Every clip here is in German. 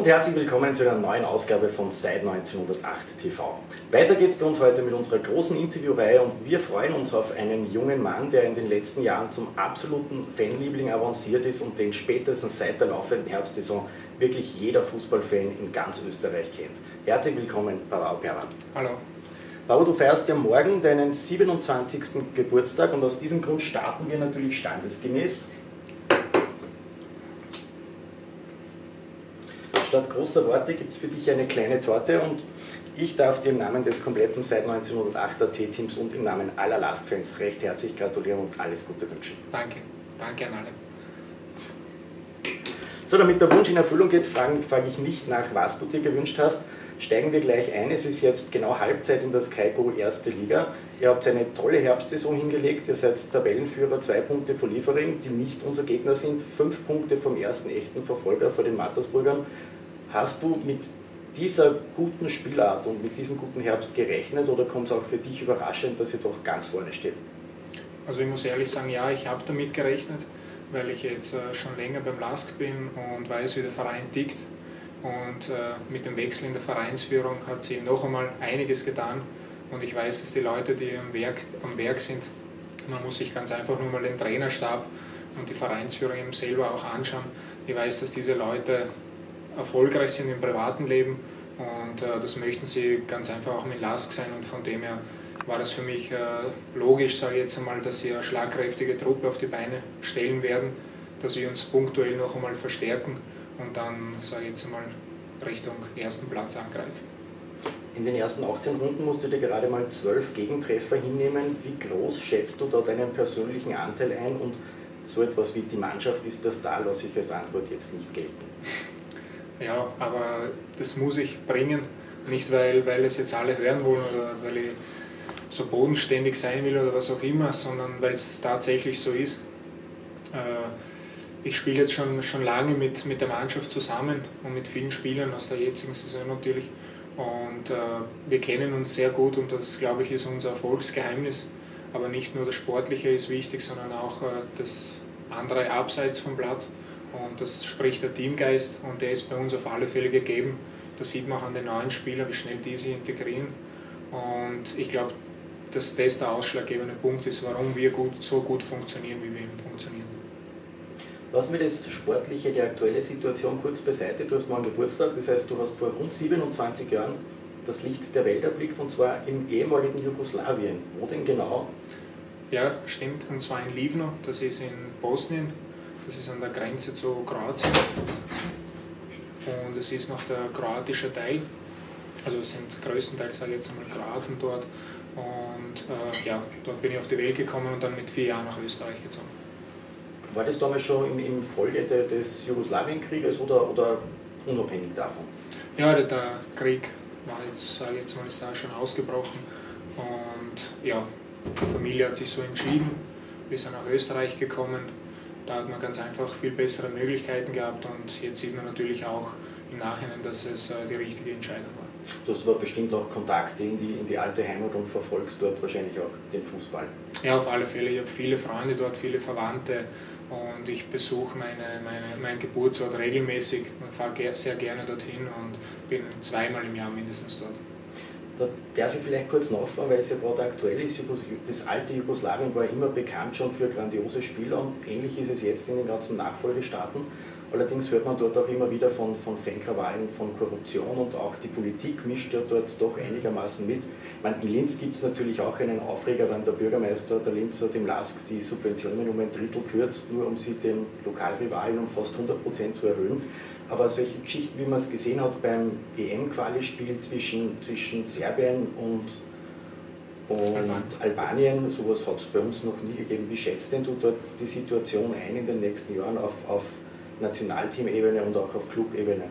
und herzlich willkommen zu einer neuen Ausgabe von Seit 1908 TV. Weiter geht's bei uns heute mit unserer großen Interviewreihe und wir freuen uns auf einen jungen Mann, der in den letzten Jahren zum absoluten Fanliebling avanciert ist und den spätestens seit der laufenden Herbstsaison wirklich jeder Fußballfan in ganz Österreich kennt. Herzlich willkommen, Barau Perran. Hallo. Bauer, du feierst ja morgen deinen 27. Geburtstag und aus diesem Grund starten wir natürlich standesgemäß Statt großer Worte gibt es für dich eine kleine Torte und ich darf dir im Namen des kompletten seit 1908er T-Teams und im Namen aller Last-Fans recht herzlich gratulieren und alles Gute wünschen. Danke, danke an alle. So, damit der Wunsch in Erfüllung geht, frage frag ich nicht nach, was du dir gewünscht hast. Steigen wir gleich ein. Es ist jetzt genau Halbzeit in das Kaiko erste Liga. Ihr habt eine tolle Herbstsaison hingelegt. Ihr seid Tabellenführer, zwei Punkte vor Liefering, die nicht unser Gegner sind, fünf Punkte vom ersten echten Verfolger vor den Mattersburgern. Hast du mit dieser guten Spielart und mit diesem guten Herbst gerechnet oder kommt es auch für dich überraschend, dass ihr doch ganz vorne steht? Also ich muss ehrlich sagen, ja, ich habe damit gerechnet, weil ich jetzt äh, schon länger beim LASK bin und weiß, wie der Verein tickt. Und äh, mit dem Wechsel in der Vereinsführung hat sie noch einmal einiges getan. Und ich weiß, dass die Leute, die am Werk, am Werk sind, man muss sich ganz einfach nur mal den Trainerstab und die Vereinsführung eben selber auch anschauen. Ich weiß, dass diese Leute erfolgreich sind im privaten Leben und äh, das möchten sie ganz einfach auch mit LASK sein und von dem her war das für mich äh, logisch, sage ich jetzt einmal, dass sie eine schlagkräftige Truppe auf die Beine stellen werden, dass wir uns punktuell noch einmal verstärken und dann, sage ich jetzt einmal, Richtung ersten Platz angreifen. In den ersten 18 Runden musst du dir gerade mal zwölf Gegentreffer hinnehmen. Wie groß schätzt du da deinen persönlichen Anteil ein und so etwas wie die Mannschaft ist das da, lasse ich als Antwort jetzt nicht gelten. Ja, aber das muss ich bringen. Nicht, weil, weil es jetzt alle hören wollen oder weil ich so bodenständig sein will oder was auch immer, sondern weil es tatsächlich so ist. Äh, ich spiele jetzt schon, schon lange mit, mit der Mannschaft zusammen und mit vielen Spielern aus der jetzigen Saison natürlich. Und äh, wir kennen uns sehr gut und das, glaube ich, ist unser Erfolgsgeheimnis. Aber nicht nur das Sportliche ist wichtig, sondern auch äh, das andere abseits vom Platz. Und das spricht der Teamgeist und der ist bei uns auf alle Fälle gegeben. Das sieht man auch an den neuen Spielern, wie schnell die sich integrieren. Und ich glaube, dass das der ausschlaggebende Punkt ist, warum wir gut, so gut funktionieren, wie wir eben funktionieren. Lassen wir das Sportliche, die aktuelle Situation kurz beiseite. Du hast morgen Geburtstag, das heißt, du hast vor rund 27 Jahren das Licht der Welt erblickt und zwar im ehemaligen Jugoslawien. Wo denn genau? Ja, stimmt, und zwar in Livno, das ist in Bosnien, das ist an der Grenze zu Kroatien und es ist noch der kroatische Teil. Also es sind größtenteils, sage ich jetzt einmal, Kroaten dort. Und äh, ja, dort bin ich auf die Welt gekommen und dann mit vier Jahren nach Österreich gezogen. War das damals schon in, in Folge de, des Jugoslawienkrieges oder, oder unabhängig davon? Ja, der, der Krieg war jetzt, sage ich jetzt mal, ist da schon ausgebrochen. Und ja, die Familie hat sich so entschieden. Wir sind nach Österreich gekommen da hat man ganz einfach viel bessere Möglichkeiten gehabt und jetzt sieht man natürlich auch im Nachhinein, dass es äh, die richtige Entscheidung war. Du hast aber bestimmt auch Kontakte in die, in die alte Heimat und verfolgst dort wahrscheinlich auch den Fußball. Ja, auf alle Fälle. Ich habe viele Freunde dort, viele Verwandte und ich besuche meine, meine, meinen Geburtsort regelmäßig und fahre sehr gerne dorthin und bin zweimal im Jahr mindestens dort. Da darf ich vielleicht kurz nachfragen, weil es ja gerade aktuell ist. Das alte Jugoslawien war immer bekannt schon für grandiose Spieler und ähnlich ist es jetzt in den ganzen Nachfolgestaaten. Allerdings hört man dort auch immer wieder von, von Fankrawallen, von Korruption und auch die Politik mischt ja dort doch einigermaßen mit. meine, in Linz gibt es natürlich auch einen Aufreger, wenn der Bürgermeister der Linzer dem LASK die Subventionen um ein Drittel kürzt, nur um sie den Lokalrivalen um fast 100 Prozent zu erhöhen. Aber solche Geschichten, wie man es gesehen hat beim EM-Quali-Spiel zwischen, zwischen Serbien und, und Albanien, sowas hat es bei uns noch nie gegeben. Wie schätzt denn du dort die Situation ein in den nächsten Jahren auf, auf Nationalteam-Ebene und auch auf Club-Ebene?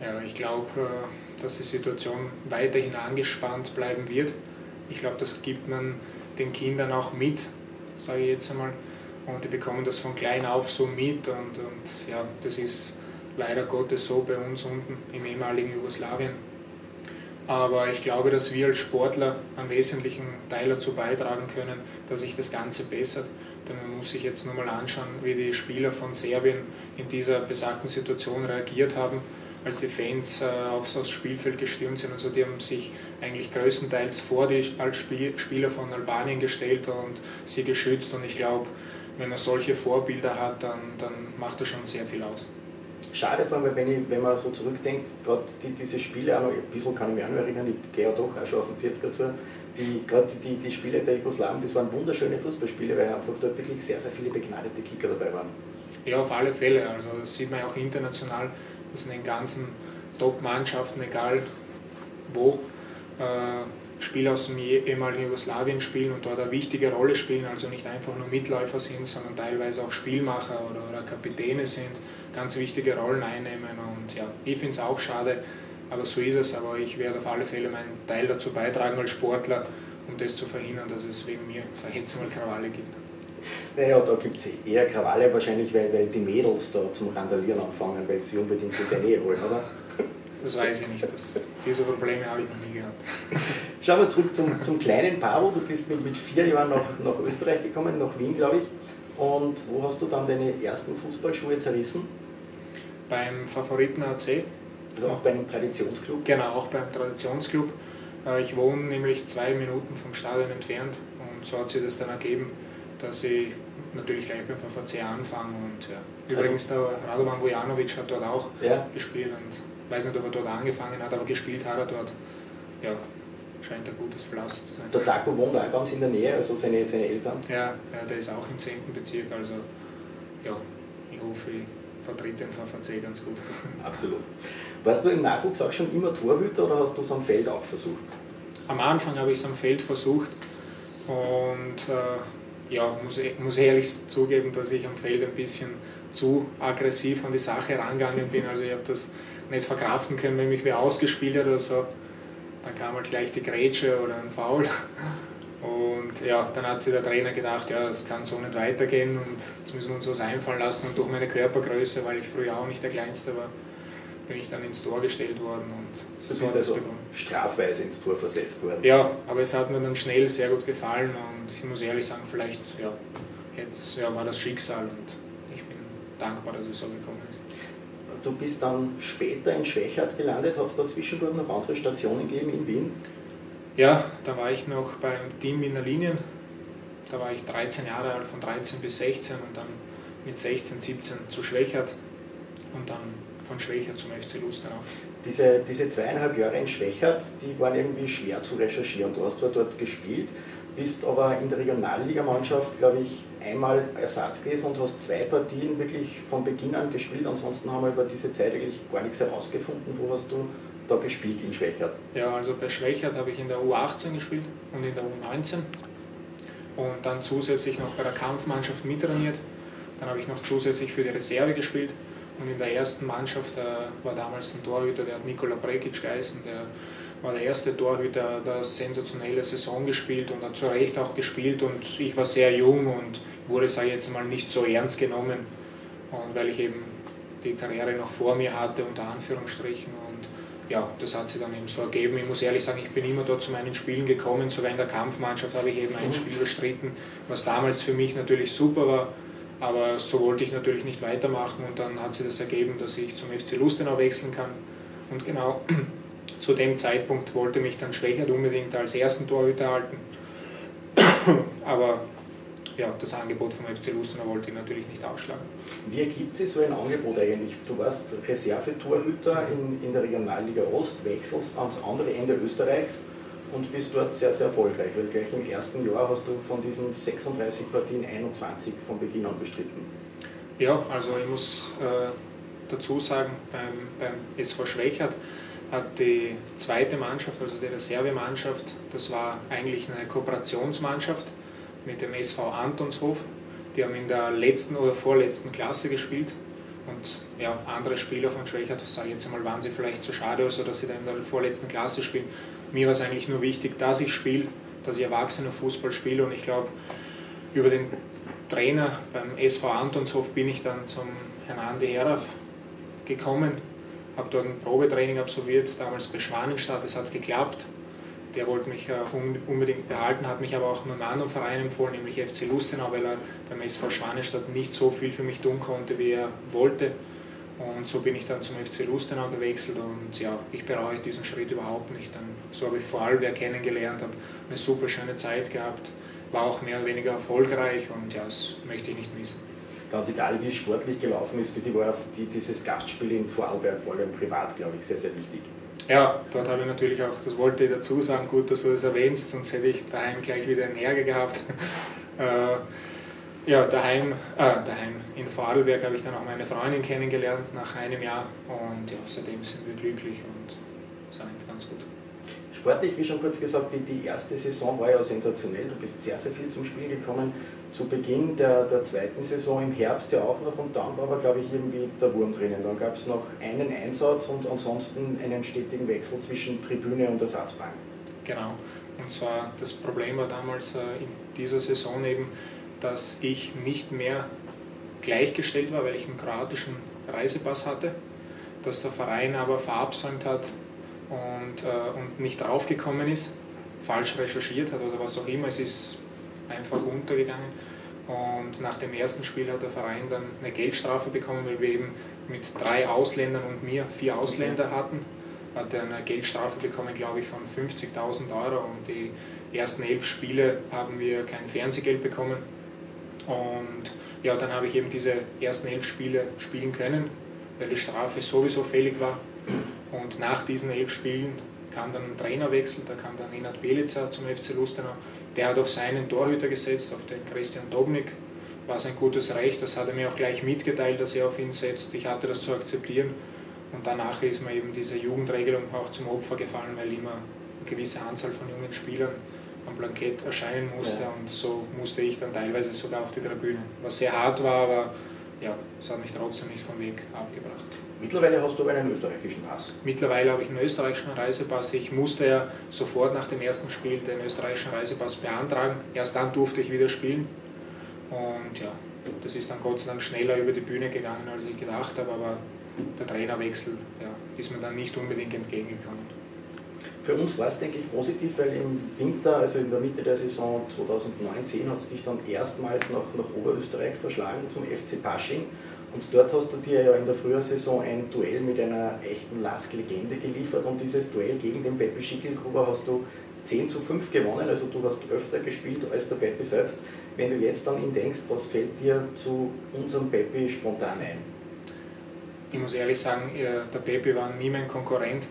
Ja, ich glaube, äh, dass die Situation weiterhin angespannt bleiben wird. Ich glaube, das gibt man den Kindern auch mit, sage ich jetzt einmal. Und die bekommen das von klein auf so mit und, und ja, das ist leider Gottes so bei uns unten im ehemaligen Jugoslawien. Aber ich glaube, dass wir als Sportler einen wesentlichen Teil dazu beitragen können, dass sich das Ganze bessert. Denn man muss sich jetzt nur mal anschauen, wie die Spieler von Serbien in dieser besagten Situation reagiert haben. als die Fans äh, aufs, aufs Spielfeld gestürmt sind und so, die haben sich eigentlich größtenteils vor die als Spiel, Spieler von Albanien gestellt und sie geschützt und ich glaube, wenn man solche Vorbilder hat, dann, dann macht das schon sehr viel aus. Schade, vor allem, wenn, ich, wenn man so zurückdenkt, gerade die, diese Spiele, auch noch, ein bisschen kann ich mich auch noch erinnern, ich gehe ja doch auch schon auf den 40er zu, die, gerade die, die Spiele der Jugoslawen, das waren wunderschöne Fußballspiele, weil einfach dort wirklich sehr, sehr viele begnadete Kicker dabei waren. Ja, auf alle Fälle. Also das sieht man ja auch international, dass in den ganzen Top-Mannschaften, egal wo, äh, Spieler aus dem ehemaligen Jugoslawien spielen und dort eine wichtige Rolle spielen, also nicht einfach nur Mitläufer sind, sondern teilweise auch Spielmacher oder, oder Kapitäne sind, ganz wichtige Rollen einnehmen. Und ja, ich finde es auch schade, aber so ist es. Aber ich werde auf alle Fälle meinen Teil dazu beitragen als Sportler, um das zu verhindern, dass es wegen mir, sag ich jetzt mal, Krawalle gibt. Naja, da gibt es eher Krawalle wahrscheinlich, weil, weil die Mädels da zum Randalieren anfangen, weil sie unbedingt in der Nähe wollen, oder? Das weiß ich nicht. Das, diese Probleme habe ich noch nie gehabt. Schauen wir zurück zum, zum kleinen Paro. Du bist mit, mit vier Jahren nach, nach Österreich gekommen, nach Wien, glaube ich. Und wo hast du dann deine ersten Fußballschuhe zerrissen? Beim Favoriten AC. Also auch bei einem Traditionsclub? Genau, auch beim Traditionsclub. Äh, ich wohne nämlich zwei Minuten vom Stadion entfernt und so hat sich das dann ergeben, dass ich natürlich gleich beim VVC anfange. Und, ja. Übrigens, der Radovan Vujanovic hat dort auch ja. gespielt und weiß nicht, ob er dort angefangen hat, aber gespielt hat er dort. Ja, scheint ein gutes Pflaster zu sein. Der Taco wohnt auch ganz in der Nähe, also seine, seine Eltern? Ja, ja, der ist auch im 10. Bezirk, also ja, ich hoffe, ich vertrete den VVC ganz gut. Absolut. Warst du im Nachwuchs auch schon immer Torhüter oder hast du es am Feld auch versucht? Am Anfang habe ich es am Feld versucht und äh, ja, muss, muss ehrlich zugeben, dass ich am Feld ein bisschen zu aggressiv an die Sache rangegangen bin. Also ich habe das nicht verkraften können, wenn mich wer ausgespielt hat oder so. Dann kam halt gleich die Grätsche oder ein Foul. Und ja, dann hat sich der Trainer gedacht, ja, es kann so nicht weitergehen und jetzt müssen wir uns was einfallen lassen. Und durch meine Körpergröße, weil ich früher auch nicht der Kleinste war, bin ich dann ins Tor gestellt worden und so hat das also begonnen. strafweise ins Tor versetzt worden. Ja, aber es hat mir dann schnell sehr gut gefallen und ich muss ehrlich sagen, vielleicht ja, jetzt ja, war das Schicksal und ich bin dankbar, dass es so gekommen ist. Du bist dann später in Schwächert gelandet, hat es da zwischendurch noch andere Stationen gegeben in Wien? Ja, da war ich noch beim Team Wiener Linien. Da war ich 13 Jahre alt, von 13 bis 16 und dann mit 16, 17 zu Schwächert und dann von Schwächert zum FC Lustenau. Diese, diese zweieinhalb Jahre in Schwächert, die waren irgendwie schwer zu recherchieren. Du hast zwar dort gespielt, bist aber in der Regionalligamannschaft, glaube ich, einmal Ersatz gewesen und hast zwei Partien wirklich von Beginn an gespielt. Ansonsten haben wir über diese Zeit eigentlich gar nichts herausgefunden. Wo hast du da gespielt in Schwächert? Ja, also bei Schwächert habe ich in der U18 gespielt und in der U19 und dann zusätzlich noch bei der Kampfmannschaft mittrainiert. Dann habe ich noch zusätzlich für die Reserve gespielt und in der ersten Mannschaft war damals ein Torhüter, der hat Nikola Prekic geheißen, der war der erste Torhüter, der sensationelle Saison gespielt und hat zu Recht auch gespielt und ich war sehr jung und wurde, sage ich jetzt mal, nicht so ernst genommen und weil ich eben die Karriere noch vor mir hatte, unter Anführungsstrichen und ja, das hat sich dann eben so ergeben. Ich muss ehrlich sagen, ich bin immer dort zu meinen Spielen gekommen, sogar in der Kampfmannschaft habe ich eben ein mhm. Spiel bestritten, was damals für mich natürlich super war, aber so wollte ich natürlich nicht weitermachen und dann hat sich das ergeben, dass ich zum FC Lustenau wechseln kann. Und genau zu dem Zeitpunkt wollte mich dann Schwächert unbedingt als ersten Torhüter halten. Aber ja, das Angebot vom FC Lustenau wollte ich natürlich nicht ausschlagen. Wie ergibt sich so ein Angebot eigentlich? Du warst Reservetorhüter in, in der Regionalliga Ost, wechselst ans andere Ende Österreichs und bist dort sehr, sehr erfolgreich, weil gleich im ersten Jahr hast du von diesen 36 Partien 21 von Beginn an bestritten. Ja, also ich muss äh, dazu sagen, beim, beim SV Schwächert hat die zweite Mannschaft, also die Reservemannschaft, das war eigentlich eine Kooperationsmannschaft mit dem SV Antonshof. Die haben in der letzten oder vorletzten Klasse gespielt und ja, andere Spieler von Schwächert, sage ich jetzt einmal, waren sie vielleicht zu schade, also dass sie da in der vorletzten Klasse spielen. Mir war es eigentlich nur wichtig, dass ich spiele, dass ich Erwachsener Fußball spiele und ich glaube, über den Trainer beim SV Antonshof bin ich dann zum Herrn Andi Herauf gekommen, habe dort ein Probetraining absolviert, damals bei Schwanenstadt, es hat geklappt. Der wollte mich auch unbedingt behalten, hat mich aber auch einem anderen Verein empfohlen, nämlich FC Lustenau, weil er beim SV Schwanenstadt nicht so viel für mich tun konnte, wie er wollte. Und so bin ich dann zum FC Lustenau gewechselt und ja, ich bereue diesen Schritt überhaupt nicht. Dann, so habe ich Vorarlberg kennengelernt, habe eine super schöne Zeit gehabt, war auch mehr oder weniger erfolgreich und ja, das möchte ich nicht missen. Ganz egal, wie es sportlich gelaufen ist, für die war die, dieses Gastspiel in Vorarlberg vor allem privat, glaube ich, sehr, sehr wichtig. Ja, dort habe ich natürlich auch, das wollte ich dazu sagen, gut, dass du das erwähnst, sonst hätte ich daheim gleich wieder einen Ärger gehabt. Äh, ja, daheim, äh, daheim in Vorarlberg habe ich dann auch meine Freundin kennengelernt nach einem Jahr und ja, seitdem sind wir glücklich und sind ganz gut. Sportlich, wie schon kurz gesagt, die, die erste Saison war ja sensationell. Du bist sehr, sehr viel zum Spiel gekommen. Zu Beginn der, der zweiten Saison im Herbst ja auch noch und dann war aber, glaube ich, irgendwie der Wurm drinnen. Dann gab es noch einen Einsatz und ansonsten einen stetigen Wechsel zwischen Tribüne und Ersatzbank. Genau. Und zwar das Problem war damals äh, in dieser Saison eben, dass ich nicht mehr gleichgestellt war, weil ich einen kroatischen Reisepass hatte, dass der Verein aber verabsäumt hat und, äh, und nicht draufgekommen ist, falsch recherchiert hat oder was auch immer. Es ist einfach untergegangen. Und nach dem ersten Spiel hat der Verein dann eine Geldstrafe bekommen, weil wir eben mit drei Ausländern und mir vier Ausländer hatten. Hat er eine Geldstrafe bekommen, glaube ich, von 50.000 Euro. Und die ersten elf Spiele haben wir kein Fernsehgeld bekommen. Und ja, dann habe ich eben diese ersten elf Spiele spielen können, weil die Strafe sowieso fällig war. Und nach diesen elf Spielen kam dann ein Trainerwechsel, da kam dann Enad Belica zum FC Lustenau. Der hat auf seinen Torhüter gesetzt, auf den Christian Dobnik. War sein gutes Recht, das hat er mir auch gleich mitgeteilt, dass er auf ihn setzt. Ich hatte das zu akzeptieren. Und danach ist mir eben diese Jugendregelung auch zum Opfer gefallen, weil immer eine gewisse Anzahl von jungen Spielern am Blankett erscheinen musste ja. und so musste ich dann teilweise sogar auf die Tribüne. Was sehr hart war, aber ja, es hat mich trotzdem nicht vom Weg abgebracht. Mittlerweile hast du aber einen österreichischen Pass. Mittlerweile habe ich einen österreichischen Reisepass. Ich musste ja sofort nach dem ersten Spiel den österreichischen Reisepass beantragen. Erst dann durfte ich wieder spielen. Und ja, das ist dann Gott sei Dank schneller über die Bühne gegangen, als ich gedacht habe. Aber der Trainerwechsel ja, ist mir dann nicht unbedingt entgegengekommen. Für uns war es, denke ich, positiv, weil im Winter, also in der Mitte der Saison 2019, hat es dich dann erstmals nach, nach Oberösterreich verschlagen zum FC Pasching. Und dort hast du dir ja in der Frühjahrsaison ein Duell mit einer echten Lask-Legende geliefert und dieses Duell gegen den Peppi Schickelgruber hast du 10 zu 5 gewonnen, also du hast öfter gespielt als der Peppi selbst. Wenn du jetzt an ihn denkst, was fällt dir zu unserem Peppi spontan ein? Ich muss ehrlich sagen, der Peppi war nie mein Konkurrent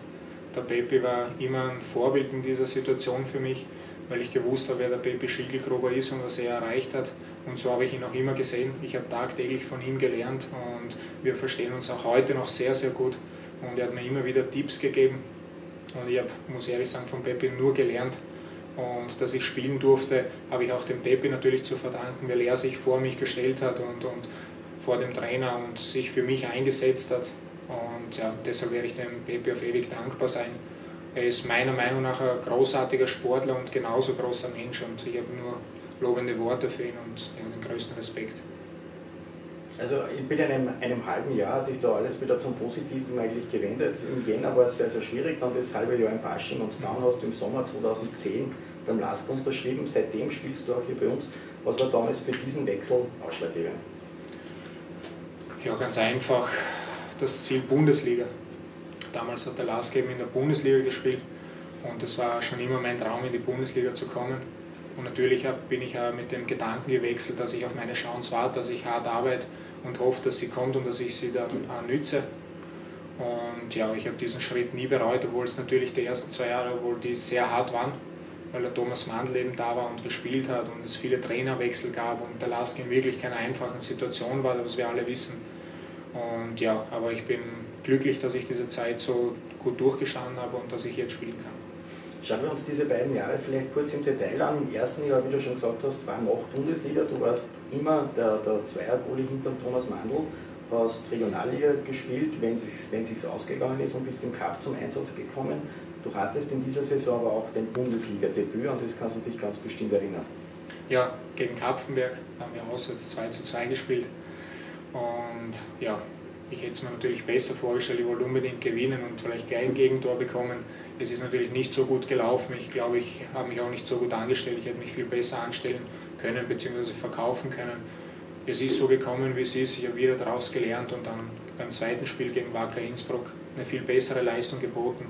der Pepe war immer ein Vorbild in dieser Situation für mich, weil ich gewusst habe, wer der Pepe Schiegelgruber ist und was er erreicht hat. Und so habe ich ihn auch immer gesehen. Ich habe tagtäglich von ihm gelernt und wir verstehen uns auch heute noch sehr, sehr gut. Und er hat mir immer wieder Tipps gegeben. Und ich habe, muss ehrlich sagen, von Pepe nur gelernt. Und dass ich spielen durfte, habe ich auch dem Pepe natürlich zu verdanken, weil er sich vor mich gestellt hat und, und vor dem Trainer und sich für mich eingesetzt hat. Und ja, deshalb werde ich dem Pepe auf ewig dankbar sein. Er ist meiner Meinung nach ein großartiger Sportler und genauso großer Mensch und ich habe nur lobende Worte für ihn und ja, den größten Respekt. Also binnen einem, einem halben Jahr hat sich da alles wieder zum Positiven eigentlich gewendet. Im Jänner war es sehr, sehr schwierig, dann das halbe Jahr in Pasching und dann hast du im Sommer 2010 beim LASK unterschrieben. Seitdem spielst du auch hier bei uns. Was war damals für diesen Wechsel ausschlaggebend? Ja, ganz einfach das Ziel Bundesliga. Damals hat der Lars eben in der Bundesliga gespielt und es war schon immer mein Traum, in die Bundesliga zu kommen. Und natürlich bin ich auch mit dem Gedanken gewechselt, dass ich auf meine Chance warte, dass ich hart arbeite und hoffe, dass sie kommt und dass ich sie dann auch nütze. Und ja, ich habe diesen Schritt nie bereut, obwohl es natürlich die ersten zwei Jahre, obwohl die sehr hart waren, weil der Thomas Mandl eben da war und gespielt hat und es viele Trainerwechsel gab und der Lask in wirklich keine einfache Situation war, was wir alle wissen. Und ja, aber ich bin glücklich, dass ich diese Zeit so gut durchgestanden habe und dass ich jetzt spielen kann. Schauen wir uns diese beiden Jahre vielleicht kurz im Detail an. Im ersten Jahr, wie du schon gesagt hast, war noch Bundesliga. Du warst immer der, der Zweier-Goalie hinter Thomas Mandl, hast Regionalliga gespielt, wenn es wenn sich ausgegangen ist und bist im Cup zum Einsatz gekommen. Du hattest in dieser Saison aber auch dein Bundesliga-Debüt und das kannst du dich ganz bestimmt erinnern. Ja, gegen Kapfenberg haben wir auswärts 2 zu 2 gespielt. Und ja, ich hätte es mir natürlich besser vorgestellt, ich wollte unbedingt gewinnen und vielleicht gleich ein Gegentor bekommen. Es ist natürlich nicht so gut gelaufen. Ich glaube, ich habe mich auch nicht so gut angestellt. Ich hätte mich viel besser anstellen können bzw. verkaufen können. es ist so gekommen, wie es ist. Ich habe wieder daraus gelernt und dann beim zweiten Spiel gegen Wacker Innsbruck eine viel bessere Leistung geboten.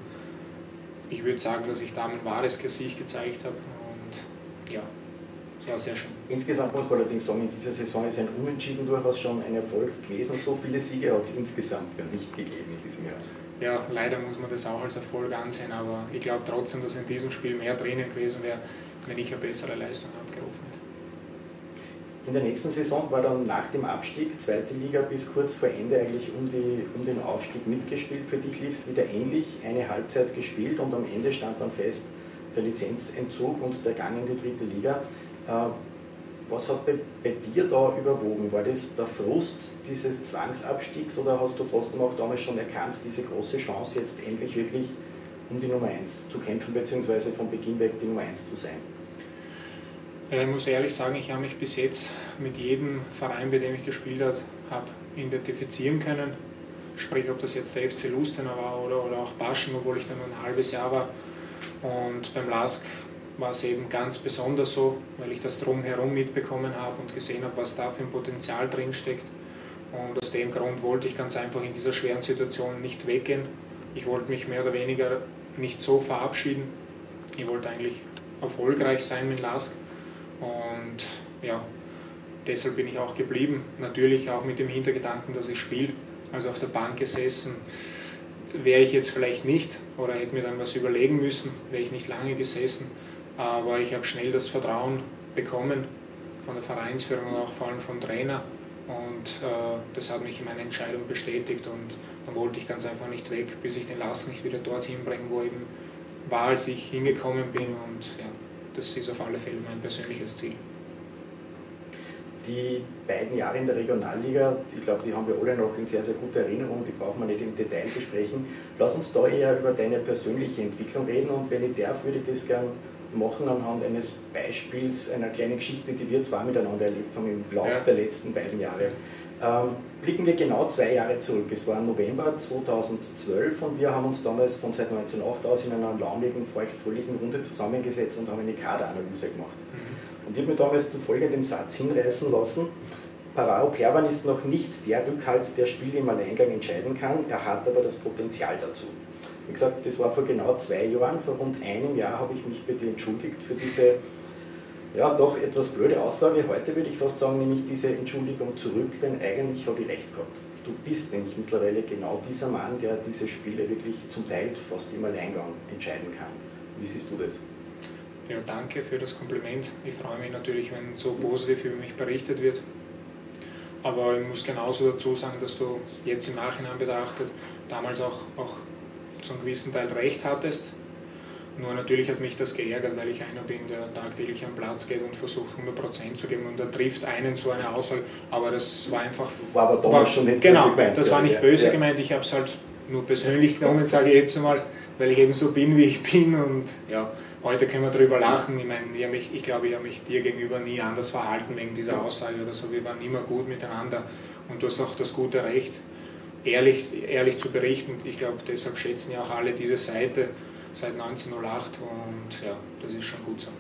Ich würde sagen, dass ich da mein wahres Gesicht gezeigt habe und ja, war sehr schön. Insgesamt muss man allerdings sagen, in dieser Saison ist ein Unentschieden durchaus schon ein Erfolg gewesen. So viele Siege hat es insgesamt ja nicht gegeben in diesem Jahr. Ja, leider muss man das auch als Erfolg ansehen, aber ich glaube trotzdem, dass in diesem Spiel mehr drinnen gewesen wäre, wenn ich eine bessere Leistung abgerufen hätte. In der nächsten Saison war dann nach dem Abstieg, zweite Liga bis kurz vor Ende eigentlich um, die, um den Aufstieg mitgespielt. Für dich lief es wieder ähnlich, eine Halbzeit gespielt und am Ende stand dann fest der Lizenzentzug und der Gang in die dritte Liga. Äh, was hat bei, bei, dir da überwogen? War das der Frust dieses Zwangsabstiegs oder hast du trotzdem auch damals schon erkannt, diese große Chance jetzt endlich wirklich um die Nummer 1 zu kämpfen, beziehungsweise von Beginn weg die Nummer 1 zu sein? Ich muss ehrlich sagen, ich habe mich bis jetzt mit jedem Verein, bei dem ich gespielt habe, identifizieren können. Sprich, ob das jetzt der FC Lustenau war oder, oder auch Baschen, obwohl ich dann ein halbes Jahr war. Und beim LASK war es eben ganz besonders so, weil ich das drumherum mitbekommen habe und gesehen habe, was da für ein Potenzial drinsteckt. Und aus dem Grund wollte ich ganz einfach in dieser schweren Situation nicht weggehen. Ich wollte mich mehr oder weniger nicht so verabschieden. Ich wollte eigentlich erfolgreich sein mit LASK. Und ja, deshalb bin ich auch geblieben. Natürlich auch mit dem Hintergedanken, dass ich spiele. Also auf der Bank gesessen wäre ich jetzt vielleicht nicht oder hätte mir dann was überlegen müssen, wäre ich nicht lange gesessen. Aber ich habe schnell das Vertrauen bekommen von der Vereinsführung und auch vor allem vom Trainer. Und äh, das hat mich in meiner Entscheidung bestätigt und dann wollte ich ganz einfach nicht weg, bis ich den Last nicht wieder dorthin bringe, wo eben war, als ich hingekommen bin. Und ja, das ist auf alle Fälle mein persönliches Ziel. Die beiden Jahre in der Regionalliga, ich glaube, die haben wir alle noch in sehr, sehr guter Erinnerung, die brauchen wir nicht im Detail besprechen. Lass uns da eher über deine persönliche Entwicklung reden und wenn ich darf, würde ich das gerne machen anhand eines Beispiels, einer kleinen Geschichte, die wir zwar miteinander erlebt haben im Laufe ja. der letzten beiden Jahre. Ähm, blicken wir genau zwei Jahre zurück. Es war November 2012 und wir haben uns damals von seit 1908 aus in einer laumigen, feuchtfröhlichen Runde zusammengesetzt und haben eine Kaderanalyse gemacht. Mhm. Und ich habe mir damals zu folgendem Satz hinreißen lassen. Parao Perwan ist noch nicht der Rückhalt, der Spiel im Alleingang entscheiden kann, er hat aber das Potenzial dazu. Wie gesagt, das war vor genau zwei Jahren, vor rund einem Jahr habe ich mich dir entschuldigt für diese ja, doch etwas blöde Aussage. Heute würde ich fast sagen, nehme ich diese Entschuldigung zurück, denn eigentlich habe ich recht gehabt. Du bist nämlich mittlerweile genau dieser Mann, der diese Spiele wirklich zum Teil fast im Alleingang entscheiden kann. Wie siehst du das? Ja, danke für das Kompliment. Ich freue mich natürlich, wenn so positiv über mich berichtet wird. Aber ich muss genauso dazu sagen, dass du jetzt im Nachhinein betrachtet damals auch, auch zu einem gewissen Teil recht hattest. Nur natürlich hat mich das geärgert, weil ich einer bin, der tagtäglich am Platz geht und versucht 100% zu geben und da trifft einen so eine Aussage, aber das war einfach... War aber damals war, schon nicht genau, böse gemeint. das war nicht böse ja. gemeint, ich habe es halt nur persönlich genommen, sage ich jetzt einmal, weil ich eben so bin, wie ich bin und ja, heute können wir darüber lachen. Ich meine, ich, ich glaube, ich habe mich dir gegenüber nie anders verhalten wegen dieser Aussage oder so. Wir waren immer gut miteinander und du hast auch das gute Recht, ehrlich, ehrlich zu berichten. Ich glaube, deshalb schätzen ja auch alle diese Seite seit 1908 und ja, das ist schon gut so.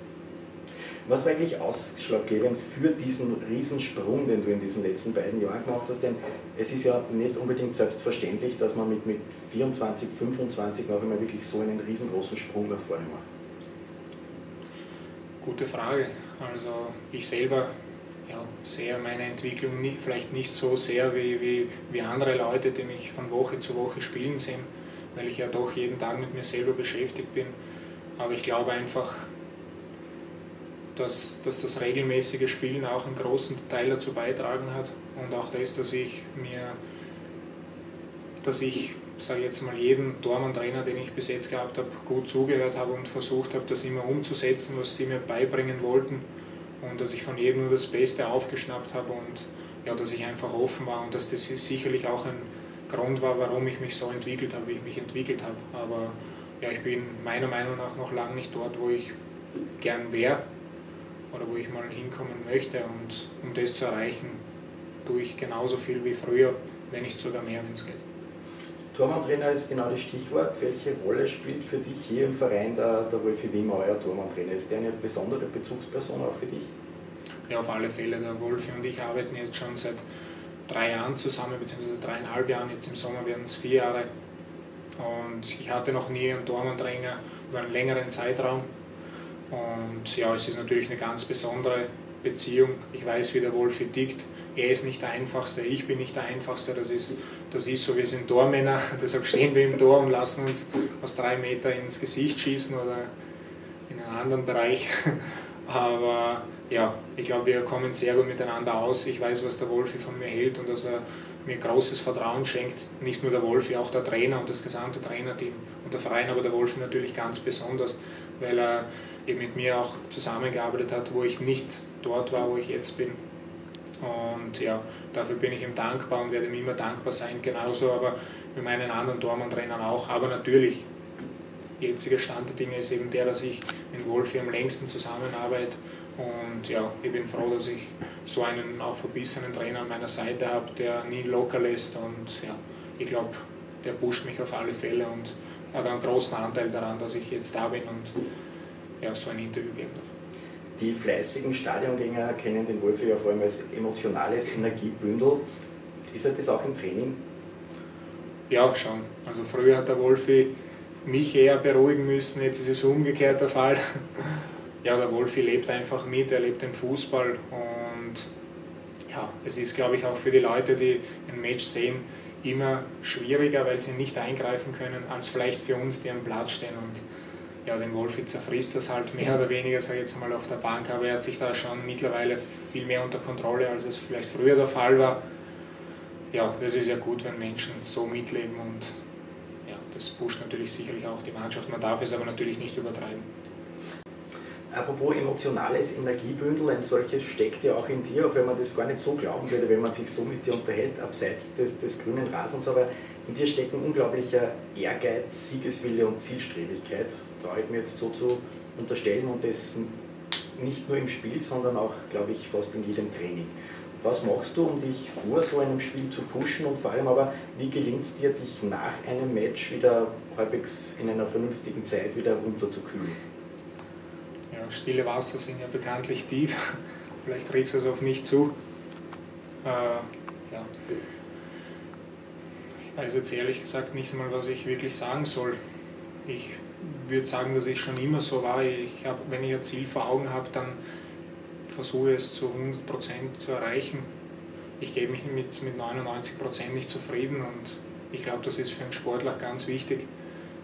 Was war eigentlich ausschlaggebend für diesen Riesensprung, den du in diesen letzten beiden Jahren gemacht hast? Denn es ist ja nicht unbedingt selbstverständlich, dass man mit, mit 24, 25 noch einmal wirklich so einen riesengroßen Sprung nach vorne macht. Gute Frage. Also ich selber ja, sehe meine Entwicklung nicht, vielleicht nicht so sehr wie, wie, wie andere Leute, die mich von Woche zu Woche spielen sehen weil ich ja doch jeden Tag mit mir selber beschäftigt bin. Aber ich glaube einfach, dass, dass das regelmäßige Spielen auch einen großen Teil dazu beitragen hat und auch das, dass ich mir, dass ich, sage jetzt mal, jedem Tormann-Trainer, den ich bis jetzt gehabt habe, gut zugehört habe und versucht habe, das immer umzusetzen, was sie mir beibringen wollten und dass ich von jedem nur das Beste aufgeschnappt habe und ja, dass ich einfach offen war und dass das sicherlich auch ein Grund war, warum ich mich so entwickelt habe, wie ich mich entwickelt habe. Aber ja, ich bin meiner Meinung nach noch lange nicht dort, wo ich gern wäre oder wo ich mal hinkommen möchte. Und um das zu erreichen, tue ich genauso viel wie früher, wenn nicht sogar mehr, wenn es geht. Tormann-Trainer ist genau das Stichwort. Welche Rolle spielt für dich hier im Verein der, der Wolfi Wimmer, euer Tormann-Trainer? Ist der eine besondere Bezugsperson auch für dich? Ja, auf alle Fälle. Der Wolfi und ich arbeiten jetzt schon seit drei Jahren zusammen, beziehungsweise dreieinhalb Jahren. Jetzt im Sommer werden es vier Jahre. Und ich hatte noch nie einen Tormann-Trainer über einen längeren Zeitraum. Und ja, es ist natürlich eine ganz besondere Beziehung. Ich weiß, wie der Wolfi tickt. Er ist nicht der Einfachste, ich bin nicht der Einfachste. Das ist, das ist so, wir sind Tormänner, deshalb stehen wir im Tor und lassen uns aus drei Meter ins Gesicht schießen oder in einen anderen Bereich. Aber ja, ich glaube, wir kommen sehr gut miteinander aus. Ich weiß, was der Wolfi von mir hält und dass er mir großes Vertrauen schenkt. Nicht nur der Wolfi, auch der Trainer und das gesamte Trainerteam und der Verein, aber der Wolfi natürlich ganz besonders, weil er eben mit mir auch zusammengearbeitet hat, wo ich nicht dort war, wo ich jetzt bin. Und ja, dafür bin ich ihm dankbar und werde ihm immer dankbar sein, genauso aber mit meinen anderen Tormann-Trainern auch. Aber natürlich, jetziger Stand der Dinge ist eben der, dass ich mit Wolfi am längsten zusammenarbeite und ja, ich bin froh, dass ich so einen auch verbissenen Trainer an meiner Seite habe, der nie locker lässt. Und ja, ich glaube, der pusht mich auf alle Fälle und hat einen großen Anteil daran, dass ich jetzt da bin und ja, so ein Interview geben darf. Die fleißigen Stadiongänger kennen den Wolfi ja vor allem als emotionales Energiebündel. Ist er das auch im Training? Ja, schon. Also früher hat der Wolfi mich eher beruhigen müssen, jetzt ist es umgekehrt der Fall ja, der Wolfi lebt einfach mit, er lebt den Fußball und ja, es ist, glaube ich, auch für die Leute, die ein Match sehen, immer schwieriger, weil sie nicht eingreifen können, als vielleicht für uns, die am Platz stehen. Und ja, den Wolfi zerfrisst das halt mehr oder weniger, sage ich jetzt mal, auf der Bank, aber er hat sich da schon mittlerweile viel mehr unter Kontrolle, als es vielleicht früher der Fall war. Ja, das ist ja gut, wenn Menschen so mitleben und ja, das pusht natürlich sicherlich auch die Mannschaft. Man darf es aber natürlich nicht übertreiben. Apropos emotionales Energiebündel, ein solches steckt ja auch in dir, auch wenn man das gar nicht so glauben würde, wenn man sich so mit dir unterhält, abseits des, des grünen Rasens, aber in dir steckt ein unglaublicher Ehrgeiz, Siegeswille und Zielstrebigkeit, traue ich mir jetzt so zu unterstellen und das nicht nur im Spiel, sondern auch, glaube ich, fast in jedem Training. Was machst du, um dich vor so einem Spiel zu pushen und vor allem aber, wie gelingt es dir, dich nach einem Match wieder halbwegs in einer vernünftigen Zeit wieder runterzukühlen? Ja, stille Wasser sind ja bekanntlich tief. Vielleicht trifft es auf mich zu. Äh, ja. Ich weiß jetzt ehrlich gesagt nicht einmal, was ich wirklich sagen soll. Ich würde sagen, dass ich schon immer so war. Ich hab, wenn ich ein Ziel vor Augen habe, dann versuche es zu 100% zu erreichen. Ich gebe mich mit, mit 99% nicht zufrieden und ich glaube, das ist für einen Sportler ganz wichtig.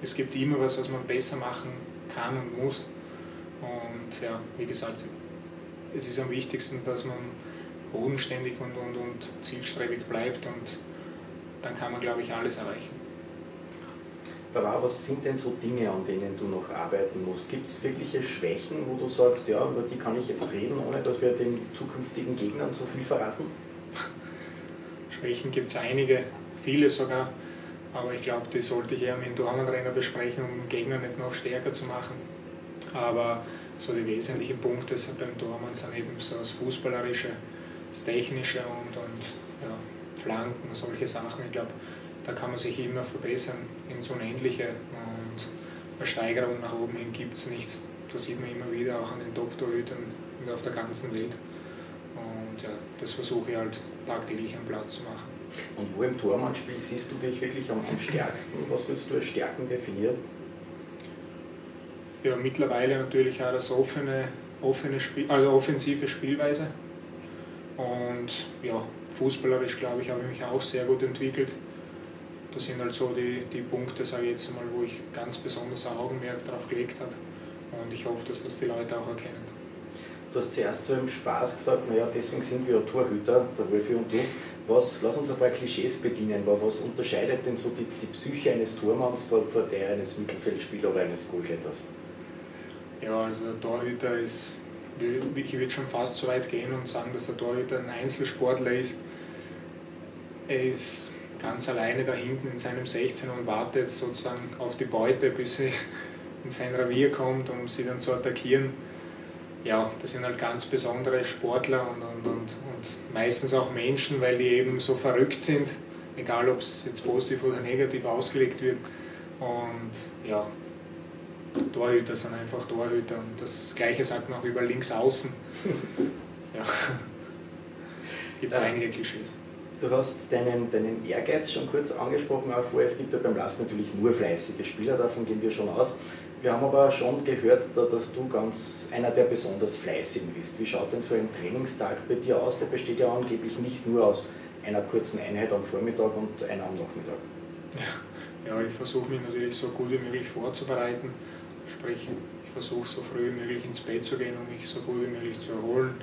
Es gibt immer was, was man besser machen kann und muss. Und ja, wie gesagt, es ist am wichtigsten, dass man bodenständig und, und, und zielstrebig bleibt und dann kann man, glaube ich, alles erreichen. Barbara, was sind denn so Dinge, an denen du noch arbeiten musst? Gibt es wirkliche Schwächen, wo du sagst, ja, über die kann ich jetzt reden, ohne dass wir den zukünftigen Gegnern so viel verraten? Schwächen gibt es einige, viele sogar, aber ich glaube, die sollte ich eher mit dem Dormantrainer besprechen, um den Gegner nicht noch stärker zu machen. Aber so die wesentlichen Punkte sind beim Tormann sind eben so das Fußballerische, das Technische und, und Flanken, solche Sachen. Ich glaube, da kann man sich immer verbessern ins Unendliche und eine Steigerung nach oben hin gibt es nicht. Das sieht man immer wieder auch an den Top-Torhütern und auf der ganzen Welt. Und ja, das versuche ich halt tagtäglich am Platz zu machen. Und wo im Tormannspiel siehst du dich wirklich am, am stärksten? Was würdest du als Stärken definieren? ja, mittlerweile natürlich auch das offene, offene Spiel, also offensive Spielweise. Und ja, fußballerisch glaube ich, habe ich mich auch sehr gut entwickelt. Das sind halt so die, die Punkte, sage ich jetzt mal, wo ich ganz besonders Augenmerk darauf gelegt habe. Und ich hoffe, dass das die Leute auch erkennen. Du hast zuerst so im Spaß gesagt, naja, deswegen sind wir Torhüter, der Wolfi und du. Was, lass uns ein paar Klischees bedienen. Was unterscheidet denn so die, die Psyche eines Tormanns von, von der eines Mittelfeldspielers oder eines Goalgetters? Ja, also der Torhüter ist, ich würde schon fast so weit gehen und sagen, dass der Torhüter ein Einzelsportler ist. Er ist ganz alleine da hinten in seinem 16 und wartet sozusagen auf die Beute, bis sie in sein Revier kommt, um sie dann zu attackieren. Ja, das sind halt ganz besondere Sportler und, und, und, und meistens auch Menschen, weil die eben so verrückt sind, egal ob es jetzt positiv oder negativ ausgelegt wird. Und ja, Torhüter sind einfach Torhüter. Und das Gleiche sagt man auch über links außen. Ja, gibt es ja. einige Klischees. Du hast deinen, deinen Ehrgeiz schon kurz angesprochen, auch vorher. Es gibt ja beim Last natürlich nur fleißige Spieler, davon gehen wir schon aus. Wir haben aber schon gehört, dass du ganz einer der besonders fleißigen bist. Wie schaut denn so ein Trainingstag bei dir aus? Der besteht ja angeblich nicht nur aus einer kurzen Einheit am Vormittag und einer am Nachmittag. Ja, ich versuche mich natürlich so gut wie möglich vorzubereiten. Sprich, ich versuche so früh wie möglich ins Bett zu gehen, um mich so gut wie möglich zu erholen,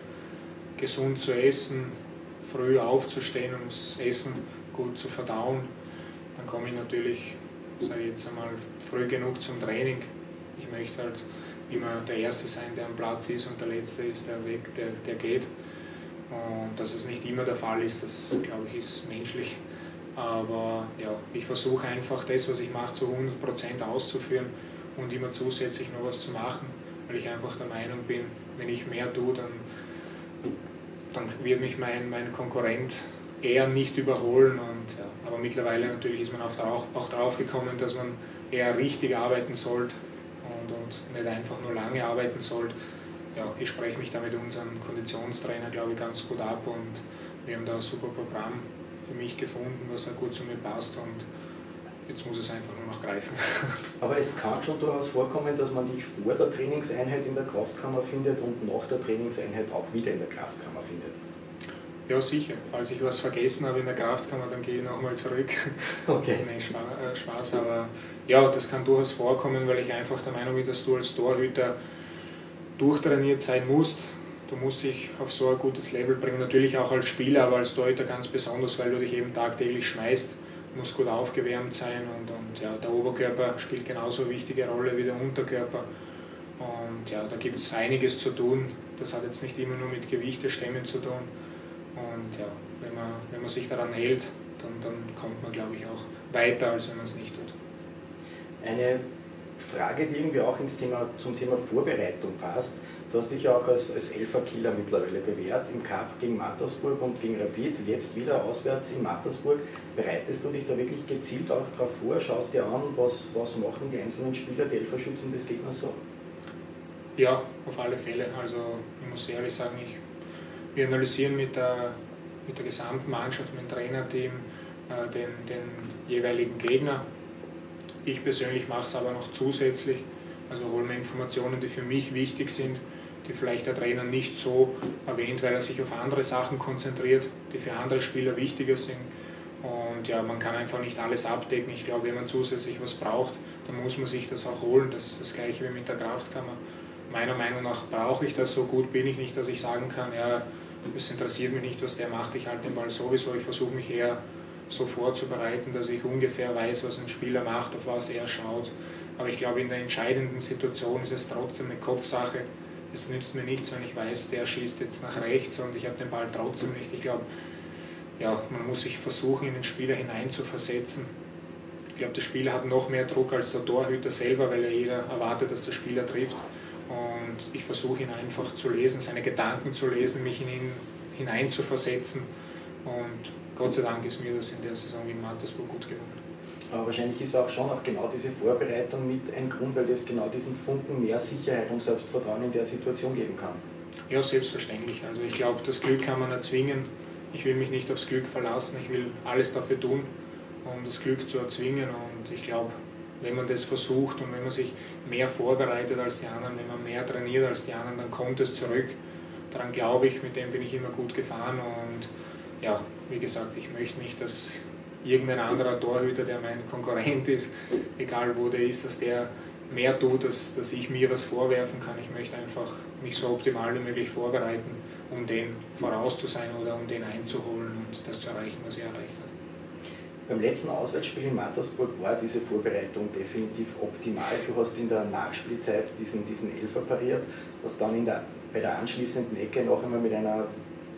gesund zu essen, früh aufzustehen, um das Essen gut zu verdauen. Dann komme ich natürlich, sage ich jetzt einmal, früh genug zum Training. Ich möchte halt immer der Erste sein, der am Platz ist und der Letzte ist der Weg, der, der geht. Und dass es nicht immer der Fall ist, das glaube ich ist menschlich. Aber ja, ich versuche einfach das, was ich mache, zu 100% auszuführen und immer zusätzlich noch was zu machen, weil ich einfach der Meinung bin, wenn ich mehr tue, dann dann wird mich mein, mein Konkurrent eher nicht überholen. Und, ja, aber mittlerweile natürlich ist man auch, auch drauf gekommen, dass man eher richtig arbeiten sollte und, und nicht einfach nur lange arbeiten sollte. Ja, ich spreche mich da mit unserem Konditionstrainer, glaube ich, ganz gut ab und wir haben da ein super Programm für mich gefunden, was auch gut zu mir passt und Jetzt muss es einfach nur noch greifen. Aber es kann schon durchaus vorkommen, dass man dich vor der Trainingseinheit in der Kraftkammer findet und nach der Trainingseinheit auch wieder in der Kraftkammer findet. Ja, sicher. Falls ich was vergessen habe in der Kraftkammer, dann gehe ich nochmal zurück. Okay. nee, äh, Spaß. Aber ja, das kann durchaus vorkommen, weil ich einfach der Meinung bin, dass du als Torhüter durchtrainiert sein musst. Du musst dich auf so ein gutes Level bringen. Natürlich auch als Spieler, aber als Torhüter ganz besonders, weil du dich eben tagtäglich schmeißt muss gut aufgewärmt sein und, und ja, der Oberkörper spielt genauso eine wichtige Rolle wie der Unterkörper. Und ja, da gibt es einiges zu tun. Das hat jetzt nicht immer nur mit Gewichte, Stämmen zu tun. Und ja, wenn man, wenn man sich daran hält, dann, dann kommt man, glaube ich, auch weiter, als wenn man es nicht tut. Eine Frage, die irgendwie auch ins Thema, zum Thema Vorbereitung passt. Du hast dich ja auch als, als Elfer-Killer mittlerweile bewährt, im Cup gegen Mattersburg und gegen Rapid, jetzt wieder auswärts in Mattersburg. Bereitest du dich da wirklich gezielt auch darauf vor? Schaust dir an, was, was machen die einzelnen Spieler, die Elferschützen des Gegners so? Ja, auf alle Fälle. Also ich muss ehrlich sagen, ich, wir analysieren mit der, mit der gesamten Mannschaft, mit dem Trainerteam, äh, den, den jeweiligen Gegner. Ich persönlich mache es aber noch zusätzlich, also hole mir Informationen, die für mich wichtig sind die vielleicht der Trainer nicht so erwähnt, weil er sich auf andere Sachen konzentriert, die für andere Spieler wichtiger sind. Und ja, man kann einfach nicht alles abdecken. Ich glaube, wenn man zusätzlich was braucht, dann muss man sich das auch holen. Das ist das gleiche wie mit der Kraftkammer. Meiner Meinung nach brauche ich das, so gut bin ich nicht, dass ich sagen kann, ja, es interessiert mich nicht, was der macht, ich halte den Ball sowieso. Ich versuche mich eher so vorzubereiten, dass ich ungefähr weiß, was ein Spieler macht, auf was er schaut. Aber ich glaube, in der entscheidenden Situation ist es trotzdem eine Kopfsache, es nützt mir nichts, wenn ich weiß, der schießt jetzt nach rechts und ich habe den Ball trotzdem nicht. Ich glaube, ja, man muss sich versuchen, in den Spieler hineinzuversetzen. Ich glaube, der Spieler hat noch mehr Druck als der Torhüter selber, weil er jeder erwartet, dass der Spieler trifft. Und ich versuche ihn einfach zu lesen, seine Gedanken zu lesen, mich in ihn hineinzuversetzen. Und Gott sei Dank ist mir das in der Saison gegen Mattersburg gut gelungen. Aber wahrscheinlich ist auch schon auch genau diese Vorbereitung mit ein Grund, weil das genau diesen Funken mehr Sicherheit und Selbstvertrauen in der Situation geben kann. Ja, selbstverständlich. Also ich glaube, das Glück kann man erzwingen. Ich will mich nicht aufs Glück verlassen. Ich will alles dafür tun, um das Glück zu erzwingen. Und ich glaube, wenn man das versucht und wenn man sich mehr vorbereitet als die anderen, wenn man mehr trainiert als die anderen, dann kommt es zurück. Daran glaube ich, mit dem bin ich immer gut gefahren. Und ja, wie gesagt, ich möchte nicht, dass irgendein anderer Torhüter, der mein Konkurrent ist, egal wo der ist, dass der mehr tut, dass, dass ich mir was vorwerfen kann. Ich möchte einfach mich so optimal wie möglich vorbereiten, um den voraus zu sein oder um den einzuholen und das zu erreichen, was er erreicht hat. Beim letzten Auswärtsspiel in Mattersburg war diese Vorbereitung definitiv optimal. Du hast in der Nachspielzeit diesen, diesen Elfer pariert, hast dann in der, bei der anschließenden Ecke noch einmal mit einer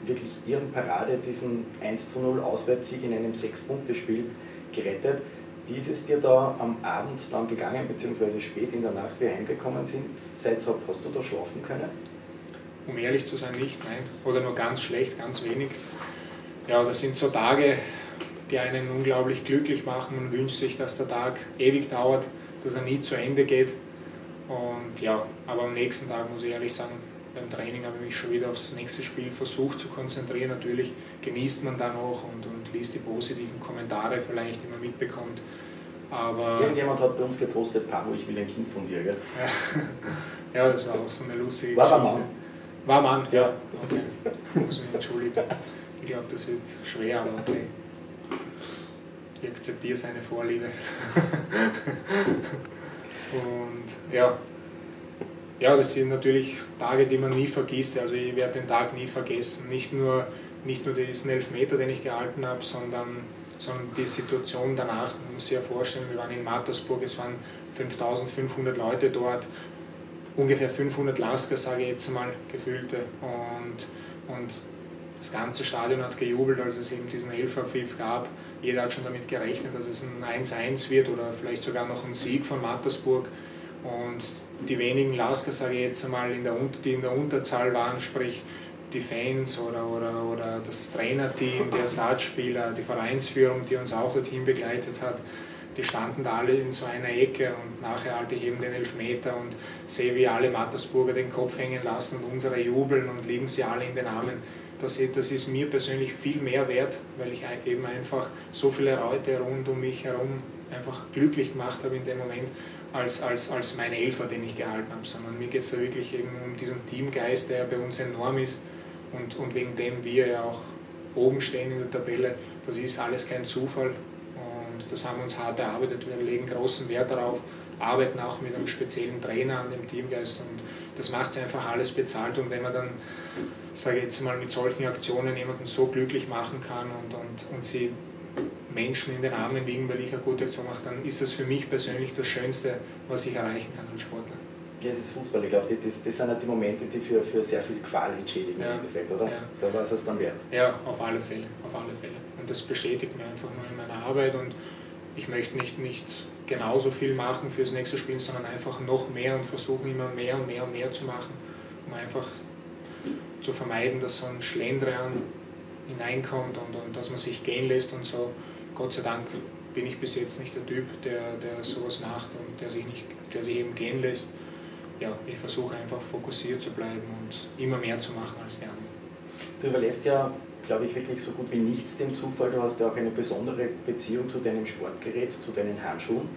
wirklich ihren Parade diesen 1 zu 0 Auswärtssieg in einem 6-Punkte-Spiel gerettet. Wie ist es dir da am Abend dann gegangen, beziehungsweise spät in der Nacht, wie wir heimgekommen sind? Seitdem hast du da schlafen können? Um ehrlich zu sein, nicht, nein. Oder nur ganz schlecht, ganz wenig. Ja, das sind so Tage, die einen unglaublich glücklich machen. Man wünscht sich, dass der Tag ewig dauert, dass er nie zu Ende geht. Und ja, aber am nächsten Tag muss ich ehrlich sagen, beim Training habe ich mich schon wieder aufs nächste Spiel versucht zu konzentrieren. Natürlich genießt man dann auch und, und liest die positiven Kommentare vielleicht, die man mitbekommt. Aber Irgendjemand hat bei uns gepostet, Pablo, ich will ein Kind von dir, gell? ja, das war auch so eine lustige war Geschichte. War Mann? War Mann, ja. Okay. Muss mich entschuldigen. Ich glaube, das wird schwer, aber okay. Ich akzeptiere seine Vorliebe. Und ja, ja, das sind natürlich Tage, die man nie vergisst. Also ich werde den Tag nie vergessen. Nicht nur, nicht nur diesen Elfmeter, den ich gehalten habe, sondern, sondern die Situation danach. Man muss sich ja vorstellen, wir waren in Mattersburg, es waren 5500 Leute dort, ungefähr 500 Lasker, sage ich jetzt mal, gefüllte. Und, und das ganze Stadion hat gejubelt, als es eben diesen Elferpfiff gab. Jeder hat schon damit gerechnet, dass es ein 1-1 wird oder vielleicht sogar noch ein Sieg von Mattersburg. Und die wenigen Lasker, sage ich jetzt einmal, in der, die in der Unterzahl waren, sprich die Fans oder, oder, oder das Trainerteam, die Ersatzspieler, die Vereinsführung, die uns auch dorthin begleitet hat, die standen da alle in so einer Ecke und nachher halte ich eben den Elfmeter und sehe, wie alle Mattersburger den Kopf hängen lassen und unsere jubeln und liegen sie alle in den Armen. Das, das ist mir persönlich viel mehr wert, weil ich eben einfach so viele Leute rund um mich herum einfach glücklich gemacht habe in dem Moment als, als, als mein Elfer, den ich gehalten habe, sondern mir geht es da wirklich eben um diesen Teamgeist, der bei uns enorm ist und, und wegen dem wir ja auch oben stehen in der Tabelle. Das ist alles kein Zufall und das haben wir uns hart erarbeitet. Wir legen großen Wert darauf, arbeiten auch mit einem speziellen Trainer an dem Teamgeist und das macht es einfach alles bezahlt und wenn man dann, sage ich jetzt mal, mit solchen Aktionen jemanden so glücklich machen kann und, und, und sie Menschen in den Armen liegen, weil ich eine gute Aktion mache, dann ist das für mich persönlich das Schönste, was ich erreichen kann als Sportler. Ja, es ist Fußball. Ich glaube, das, das sind halt die Momente, die für, für sehr viel Qual entschädigen ja. im Endeffekt, oder? Ja. Da war es dann wert. Ja, auf alle Fälle, auf alle Fälle. Und das bestätigt mir einfach nur in meiner Arbeit und ich möchte nicht, nicht genauso viel machen fürs nächste Spiel, sondern einfach noch mehr und versuchen immer mehr und mehr und mehr zu machen, um einfach zu vermeiden, dass so ein Schlendrian hineinkommt und, und dass man sich gehen lässt und so. Gott sei Dank bin ich bis jetzt nicht der Typ, der, der sowas macht und der sich, nicht, der sich eben gehen lässt. Ja, ich versuche einfach fokussiert zu bleiben und immer mehr zu machen als die anderen. Du überlässt ja, glaube ich, wirklich so gut wie nichts dem Zufall. Du hast ja auch eine besondere Beziehung zu deinem Sportgerät, zu deinen Handschuhen.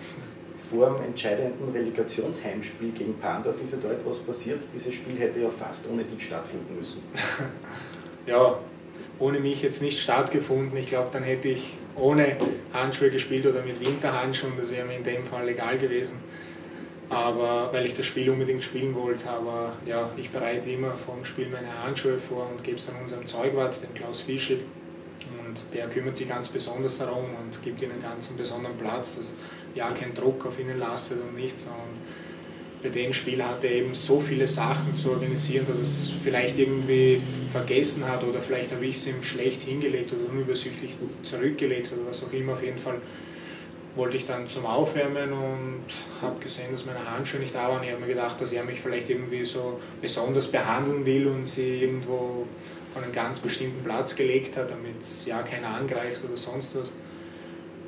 Vor dem entscheidenden Relegationsheimspiel gegen Pandorf ist ja da etwas passiert. Dieses Spiel hätte ja fast ohne dich stattfinden müssen. ja, ohne mich jetzt nicht stattgefunden. Ich glaube, dann hätte ich ohne Handschuhe gespielt oder mit Winterhandschuhen, das wäre mir in dem Fall egal gewesen. Aber weil ich das Spiel unbedingt spielen wollte, aber ja, ich bereite immer vom Spiel meine Handschuhe vor und gebe es dann unserem Zeugwart, dem Klaus Fischel. Und der kümmert sich ganz besonders darum und gibt ihnen ganz einen besonderen Platz, dass ja kein Druck auf ihnen lastet und nichts. Und bei dem Spiel hat er eben so viele Sachen zu organisieren, dass es vielleicht irgendwie vergessen hat oder vielleicht habe ich es ihm schlecht hingelegt oder unübersichtlich zurückgelegt oder was auch immer. Auf jeden Fall wollte ich dann zum Aufwärmen und habe gesehen, dass meine Handschuhe nicht da waren. Ich habe mir gedacht, dass er mich vielleicht irgendwie so besonders behandeln will und sie irgendwo von einem ganz bestimmten Platz gelegt hat, damit ja keiner angreift oder sonst was.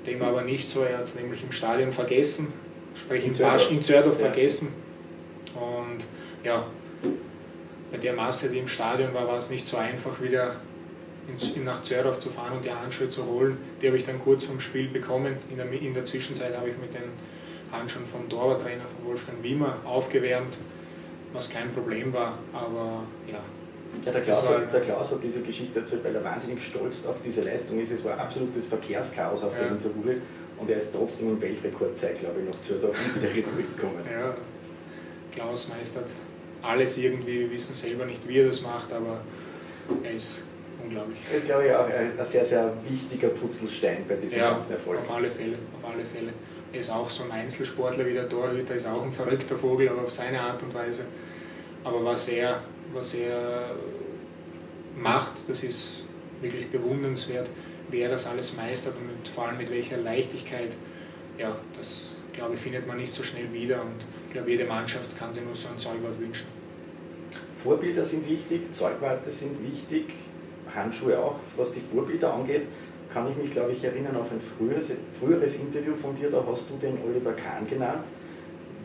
Dem aber nicht so, er hat es nämlich im Stadion vergessen, sprich in, in Zördorf ja. vergessen und ja, bei der Masse, die im Stadion war, war es nicht so einfach, wieder in, nach Zörov zu fahren und die Handschuhe zu holen. Die habe ich dann kurz vom Spiel bekommen. In der, in der Zwischenzeit habe ich mit den Handschuhen vom Torwarttrainer, von Wolfgang Wimmer, aufgewärmt, was kein Problem war. Aber ja, ja, der Klaus, war, der Klaus hat diese Geschichte erzählt, weil er wahnsinnig stolz auf diese Leistung ist. Es war absolutes Verkehrschaos auf ja. der Inselbude und er ist trotzdem im Weltrekordzeit, glaube ich, nach Zürdorf und wieder zurückgekommen. Ja, Klaus meistert alles irgendwie. Wir wissen selber nicht, wie er das macht, aber er ist unglaublich. Das ist, glaube ich, auch ein sehr, sehr wichtiger Putzelstein bei diesem ja, ganzen Erfolg. Auf alle Fälle, auf alle Fälle. Er ist auch so ein Einzelsportler wie der Torhüter, ist auch ein verrückter Vogel, aber auf seine Art und Weise. Aber was er, was er macht, das ist wirklich bewundernswert, wie er das alles meistert und vor allem mit welcher Leichtigkeit. Ja, das glaube ich, findet man nicht so schnell wieder und ich glaube, jede Mannschaft kann sich nur so ein Zeugwart wünschen. Vorbilder sind wichtig, Zeugwarte sind wichtig, Handschuhe auch. Was die Vorbilder angeht, kann ich mich, glaube ich, erinnern auf ein früheres, früheres Interview von dir, da hast du den Oliver Kahn genannt.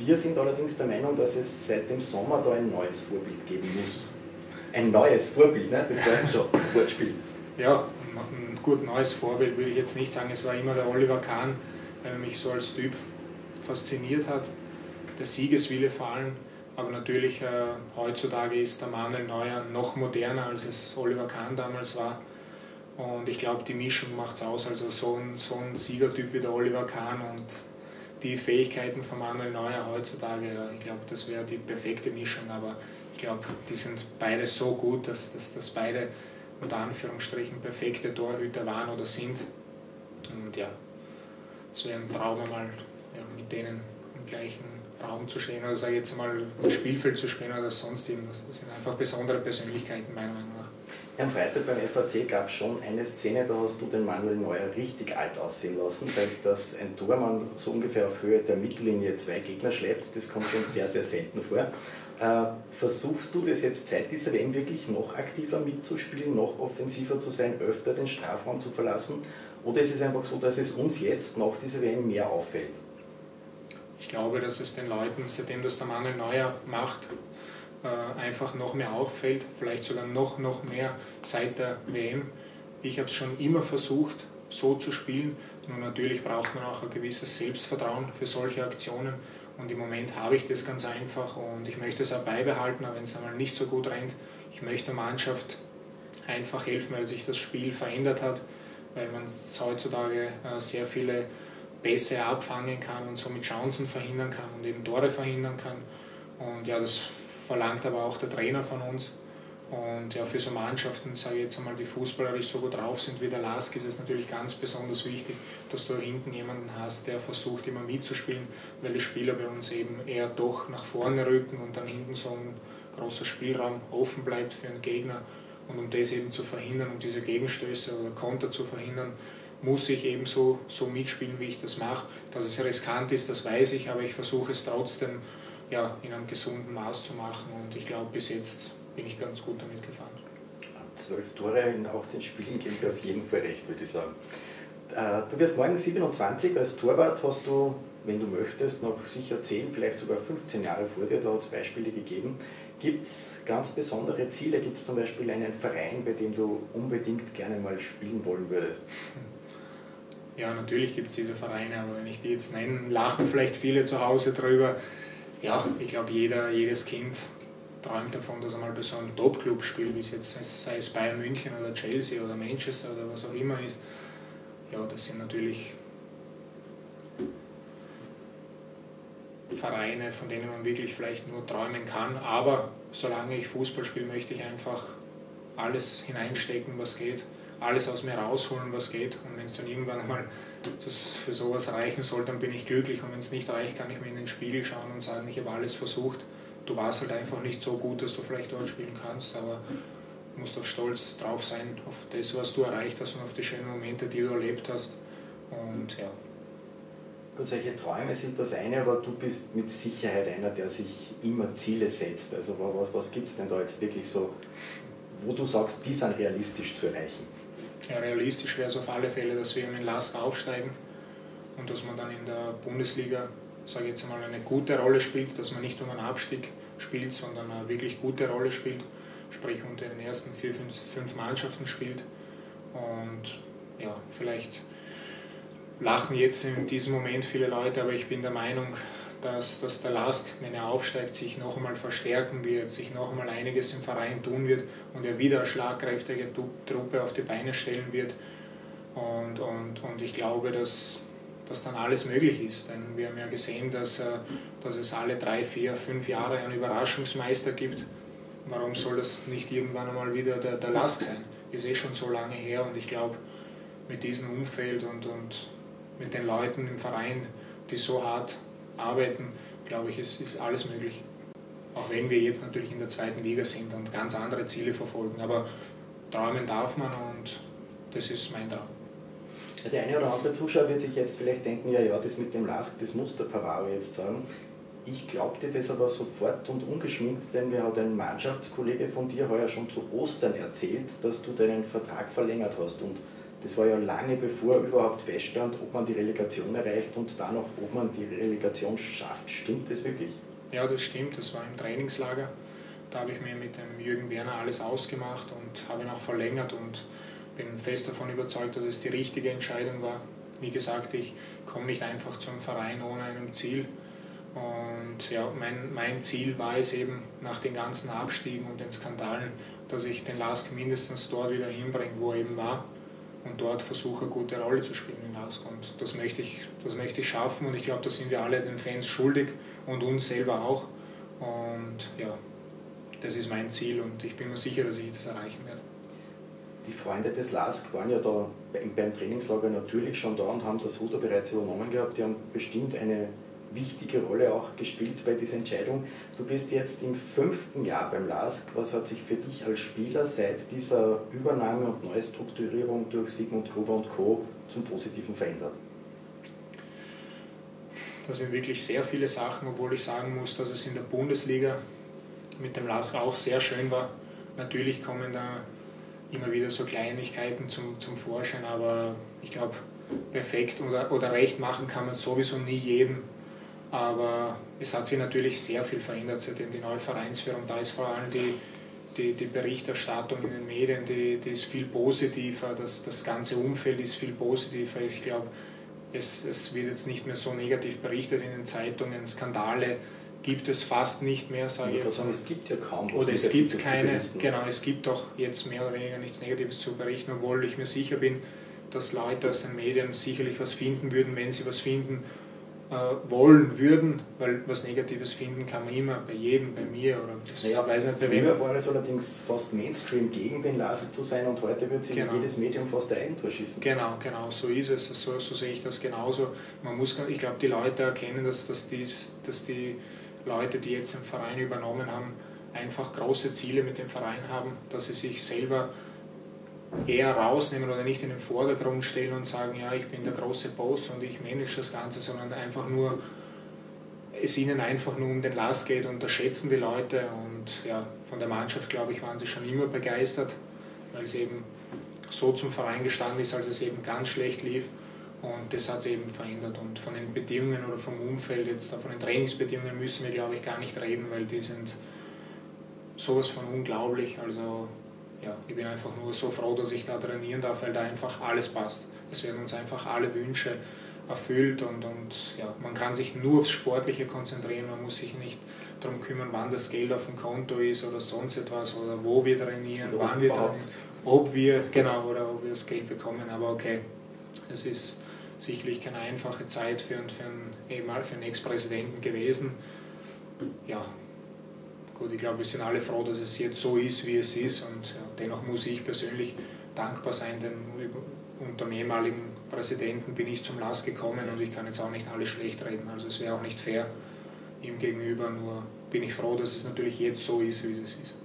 Wir sind allerdings der Meinung, dass es seit dem Sommer da ein neues Vorbild geben muss. Ein neues Vorbild, ne? das war schon ein Wortspiel. Ja, ein gut neues Vorbild würde ich jetzt nicht sagen. Es war immer der Oliver Kahn, weil er mich so als Typ fasziniert hat. Der Siegeswille vor allem. Aber natürlich äh, heutzutage ist der Manuel Neuer noch moderner, als es Oliver Kahn damals war. Und ich glaube, die Mischung macht es aus. Also so ein, so ein Siegertyp wie der Oliver Kahn und die Fähigkeiten von Manuel Neuer heutzutage, ich glaube, das wäre die perfekte Mischung. Aber ich glaube, die sind beide so gut, dass, dass, dass beide unter Anführungsstrichen perfekte Torhüter waren oder sind. Und ja, es wäre ein Traum einmal ja, mit denen im gleichen Raum zu stehen oder sage jetzt mal Spielfeld zu spielen oder sonst irgendwas. Das sind einfach besondere Persönlichkeiten meiner Meinung nach. Am Freitag beim FAC gab es schon eine Szene, da hast du den Manuel Neuer richtig alt aussehen lassen, weil dass ein Tormann so ungefähr auf Höhe der Mittellinie zwei Gegner schleppt, das kommt schon sehr, sehr selten vor. Äh, versuchst du das jetzt seit dieser WM wirklich noch aktiver mitzuspielen, noch offensiver zu sein, öfter den Strafraum zu verlassen? Oder ist es einfach so, dass es uns jetzt nach dieser WM mehr auffällt? Ich glaube, dass es den Leuten, seitdem das der Manuel Neuer macht, einfach noch mehr auffällt, vielleicht sogar noch, noch mehr seit der WM. Ich habe es schon immer versucht, so zu spielen. Nur natürlich braucht man auch ein gewisses Selbstvertrauen für solche Aktionen. Und im Moment habe ich das ganz einfach und ich möchte es auch beibehalten, auch wenn es einmal nicht so gut rennt. Ich möchte der Mannschaft einfach helfen, weil sich das Spiel verändert hat, weil man heutzutage äh, sehr viele Pässe abfangen kann und somit Chancen verhindern kann und eben Tore verhindern kann. Und ja, das verlangt aber auch der Trainer von uns. Und ja, für so Mannschaften, sage ich jetzt einmal, die fußballerisch so gut drauf sind wie der Lask, ist es natürlich ganz besonders wichtig, dass du hinten jemanden hast, der versucht immer mitzuspielen, weil die Spieler bei uns eben eher doch nach vorne rücken und dann hinten so ein großer Spielraum offen bleibt für einen Gegner. Und um das eben zu verhindern um diese Gegenstöße oder Konter zu verhindern, muss ich eben so, so mitspielen, wie ich das mache. Dass es riskant ist, das weiß ich, aber ich versuche es trotzdem ja, in einem gesunden Maß zu machen und ich glaube, bis jetzt bin ich ganz gut damit gefahren. Zwölf Tore in 18 Spielen dir auf jeden Fall recht, würde ich sagen. Äh, du wirst morgen 27 als Torwart, hast du, wenn du möchtest, noch sicher 10, vielleicht sogar 15 Jahre vor dir, da hat es Beispiele gegeben. Gibt es ganz besondere Ziele? Gibt es zum Beispiel einen Verein, bei dem du unbedingt gerne mal spielen wollen würdest? Ja, natürlich gibt es diese Vereine, aber wenn ich die jetzt nenne, lachen vielleicht viele zu Hause drüber. Ja, ich glaube, jeder, jedes Kind träumt davon, dass er mal bei so einem Top-Club spielt, wie es jetzt sei es Bayern München oder Chelsea oder Manchester oder was auch immer ist. Ja, das sind natürlich Vereine, von denen man wirklich vielleicht nur träumen kann. Aber solange ich Fußball spiele, möchte ich einfach alles hineinstecken, was geht, alles aus mir rausholen, was geht. Und wenn es dann irgendwann mal das für sowas reichen soll, dann bin ich glücklich. Und wenn es nicht reicht, kann ich mir in den Spiegel schauen und sagen, ich habe alles versucht. Du warst halt einfach nicht so gut, dass du vielleicht dort spielen kannst, aber du musst auch stolz drauf sein, auf das, was du erreicht hast und auf die schönen Momente, die du erlebt hast. Und ja. Gut, solche Träume sind das eine, aber du bist mit Sicherheit einer, der sich immer Ziele setzt. Also was, was gibt es denn da jetzt wirklich so, wo du sagst, die sind realistisch zu erreichen? Ja, realistisch wäre es auf alle Fälle, dass wir in LASK aufsteigen und dass man dann in der Bundesliga, sage ich jetzt einmal, eine gute Rolle spielt, dass man nicht um einen Abstieg spielt, sondern eine wirklich gute Rolle spielt, sprich unter den ersten vier, fünf, fünf Mannschaften spielt. Und ja, vielleicht lachen jetzt in diesem Moment viele Leute, aber ich bin der Meinung, dass, dass der LASK, wenn er aufsteigt, sich noch einmal verstärken wird, sich noch einmal einiges im Verein tun wird und er wieder eine schlagkräftige Truppe auf die Beine stellen wird. Und, und, und ich glaube, dass, dass dann alles möglich ist. Denn wir haben ja gesehen, dass, äh, dass es alle drei, vier, fünf Jahre einen Überraschungsmeister gibt. Warum soll das nicht irgendwann einmal wieder der, der LASK sein? Ist eh schon so lange her und ich glaube, mit diesem Umfeld und, und mit den Leuten im Verein, die so hart arbeiten, glaube ich, ist, ist alles möglich. Auch wenn wir jetzt natürlich in der zweiten Liga sind und ganz andere Ziele verfolgen. Aber träumen darf man und das ist mein Traum. Der eine oder andere Zuschauer wird sich jetzt vielleicht denken, ja, ja, das mit dem Lask, das muss der Pavaro jetzt sagen. Ich glaubte das aber sofort und ungeschminkt, denn mir hat ein Mannschaftskollege von dir heuer schon zu Ostern erzählt, dass du deinen Vertrag verlängert hast. Und Das war ja lange bevor überhaupt feststand, ob man die Relegation erreicht und dann auch, ob man die Relegation schafft. Stimmt das wirklich? Ja, das stimmt. Das war im Trainingslager. Da habe ich mir mit dem Jürgen Werner alles ausgemacht und habe ihn auch verlängert und bin fest davon überzeugt, dass es die richtige Entscheidung war. Wie gesagt, ich komme nicht einfach zum Verein ohne ein Ziel. Und ja, mein, mein Ziel war es eben nach den ganzen Abstiegen und den Skandalen, dass ich den Lask mindestens dort wieder hinbringe, wo er eben war und dort versuche, eine gute Rolle zu spielen in Lask. Und das möchte ich, das möchte ich schaffen und ich glaube, da sind wir alle den Fans schuldig und uns selber auch. Und ja, das ist mein Ziel und ich bin mir sicher, dass ich das erreichen werde. Die Freunde des LASK waren ja da beim Trainingslager natürlich schon da und haben das Ruder bereits übernommen gehabt. Die haben bestimmt eine wichtige Rolle auch gespielt bei dieser Entscheidung. Du bist jetzt im fünften Jahr beim LASK. Was hat sich für dich als Spieler seit dieser Übernahme und Neustrukturierung durch Sigmund Gruber und Co. zum Positiven verändert? Das sind wirklich sehr viele Sachen, obwohl ich sagen muss, dass es in der Bundesliga mit dem LASK auch sehr schön war. Natürlich kommen da immer wieder so Kleinigkeiten zum, zum Vorschein, aber ich glaube, perfekt oder, oder recht machen kann man sowieso nie jedem. Aber es hat sich natürlich sehr viel verändert, seitdem die neue Vereinsführung da ist. Vor allem die, die, die Berichterstattung in den Medien, die, die ist viel positiver, das, das ganze Umfeld ist viel positiver. Ich glaube, es, es wird jetzt nicht mehr so negativ berichtet in den Zeitungen, Skandale gibt es fast nicht mehr, sage ich jetzt. Sagen, es gibt ja kaum Oder es gibt keine, genau, es gibt auch jetzt mehr oder weniger nichts Negatives zu berichten, obwohl ich mir sicher bin, dass Leute aus den Medien sicherlich was finden würden, wenn sie was finden wollen würden, weil was Negatives finden kann man immer, bei jedem, bei mir oder das naja, weiß nicht, bei früher war es allerdings fast Mainstream gegen den Laser zu sein und heute wird sich genau. jedes Medium fast ein Eigentor schießen. Genau, genau, so ist es, so, so sehe ich das genauso. Man muss, ich glaube, die Leute erkennen, dass, dass, dies, dass die Leute, die jetzt den Verein übernommen haben, einfach große Ziele mit dem Verein haben, dass sie sich selber eher rausnehmen oder nicht in den Vordergrund stellen und sagen, ja, ich bin der große Boss und ich manage das Ganze, sondern einfach nur, es ihnen einfach nur um den Last geht und das schätzen die Leute und ja, von der Mannschaft, glaube ich, waren sie schon immer begeistert, weil es eben so zum Verein gestanden ist, als es eben ganz schlecht lief und das hat sich eben verändert und von den Bedingungen oder vom Umfeld, jetzt von den Trainingsbedingungen müssen wir, glaube ich, gar nicht reden, weil die sind sowas von unglaublich, also ja, ich bin einfach nur so froh, dass ich da trainieren darf, weil da einfach alles passt. Es werden uns einfach alle Wünsche erfüllt und, und ja, man kann sich nur aufs Sportliche konzentrieren, man muss sich nicht darum kümmern, wann das Geld auf dem Konto ist oder sonst etwas oder wo wir trainieren, oder wann wir trainieren, ob wir, genau, oder ob wir das Geld bekommen, aber okay, es ist sicherlich keine einfache Zeit für, für einen, für einen Ex-Präsidenten gewesen. Ja, gut, ich glaube, wir sind alle froh, dass es jetzt so ist, wie es ist. Und ja, dennoch muss ich persönlich dankbar sein, denn unter dem ehemaligen Präsidenten bin ich zum Lass gekommen und ich kann jetzt auch nicht alles schlecht reden. Also es wäre auch nicht fair ihm gegenüber, nur bin ich froh, dass es natürlich jetzt so ist, wie es ist.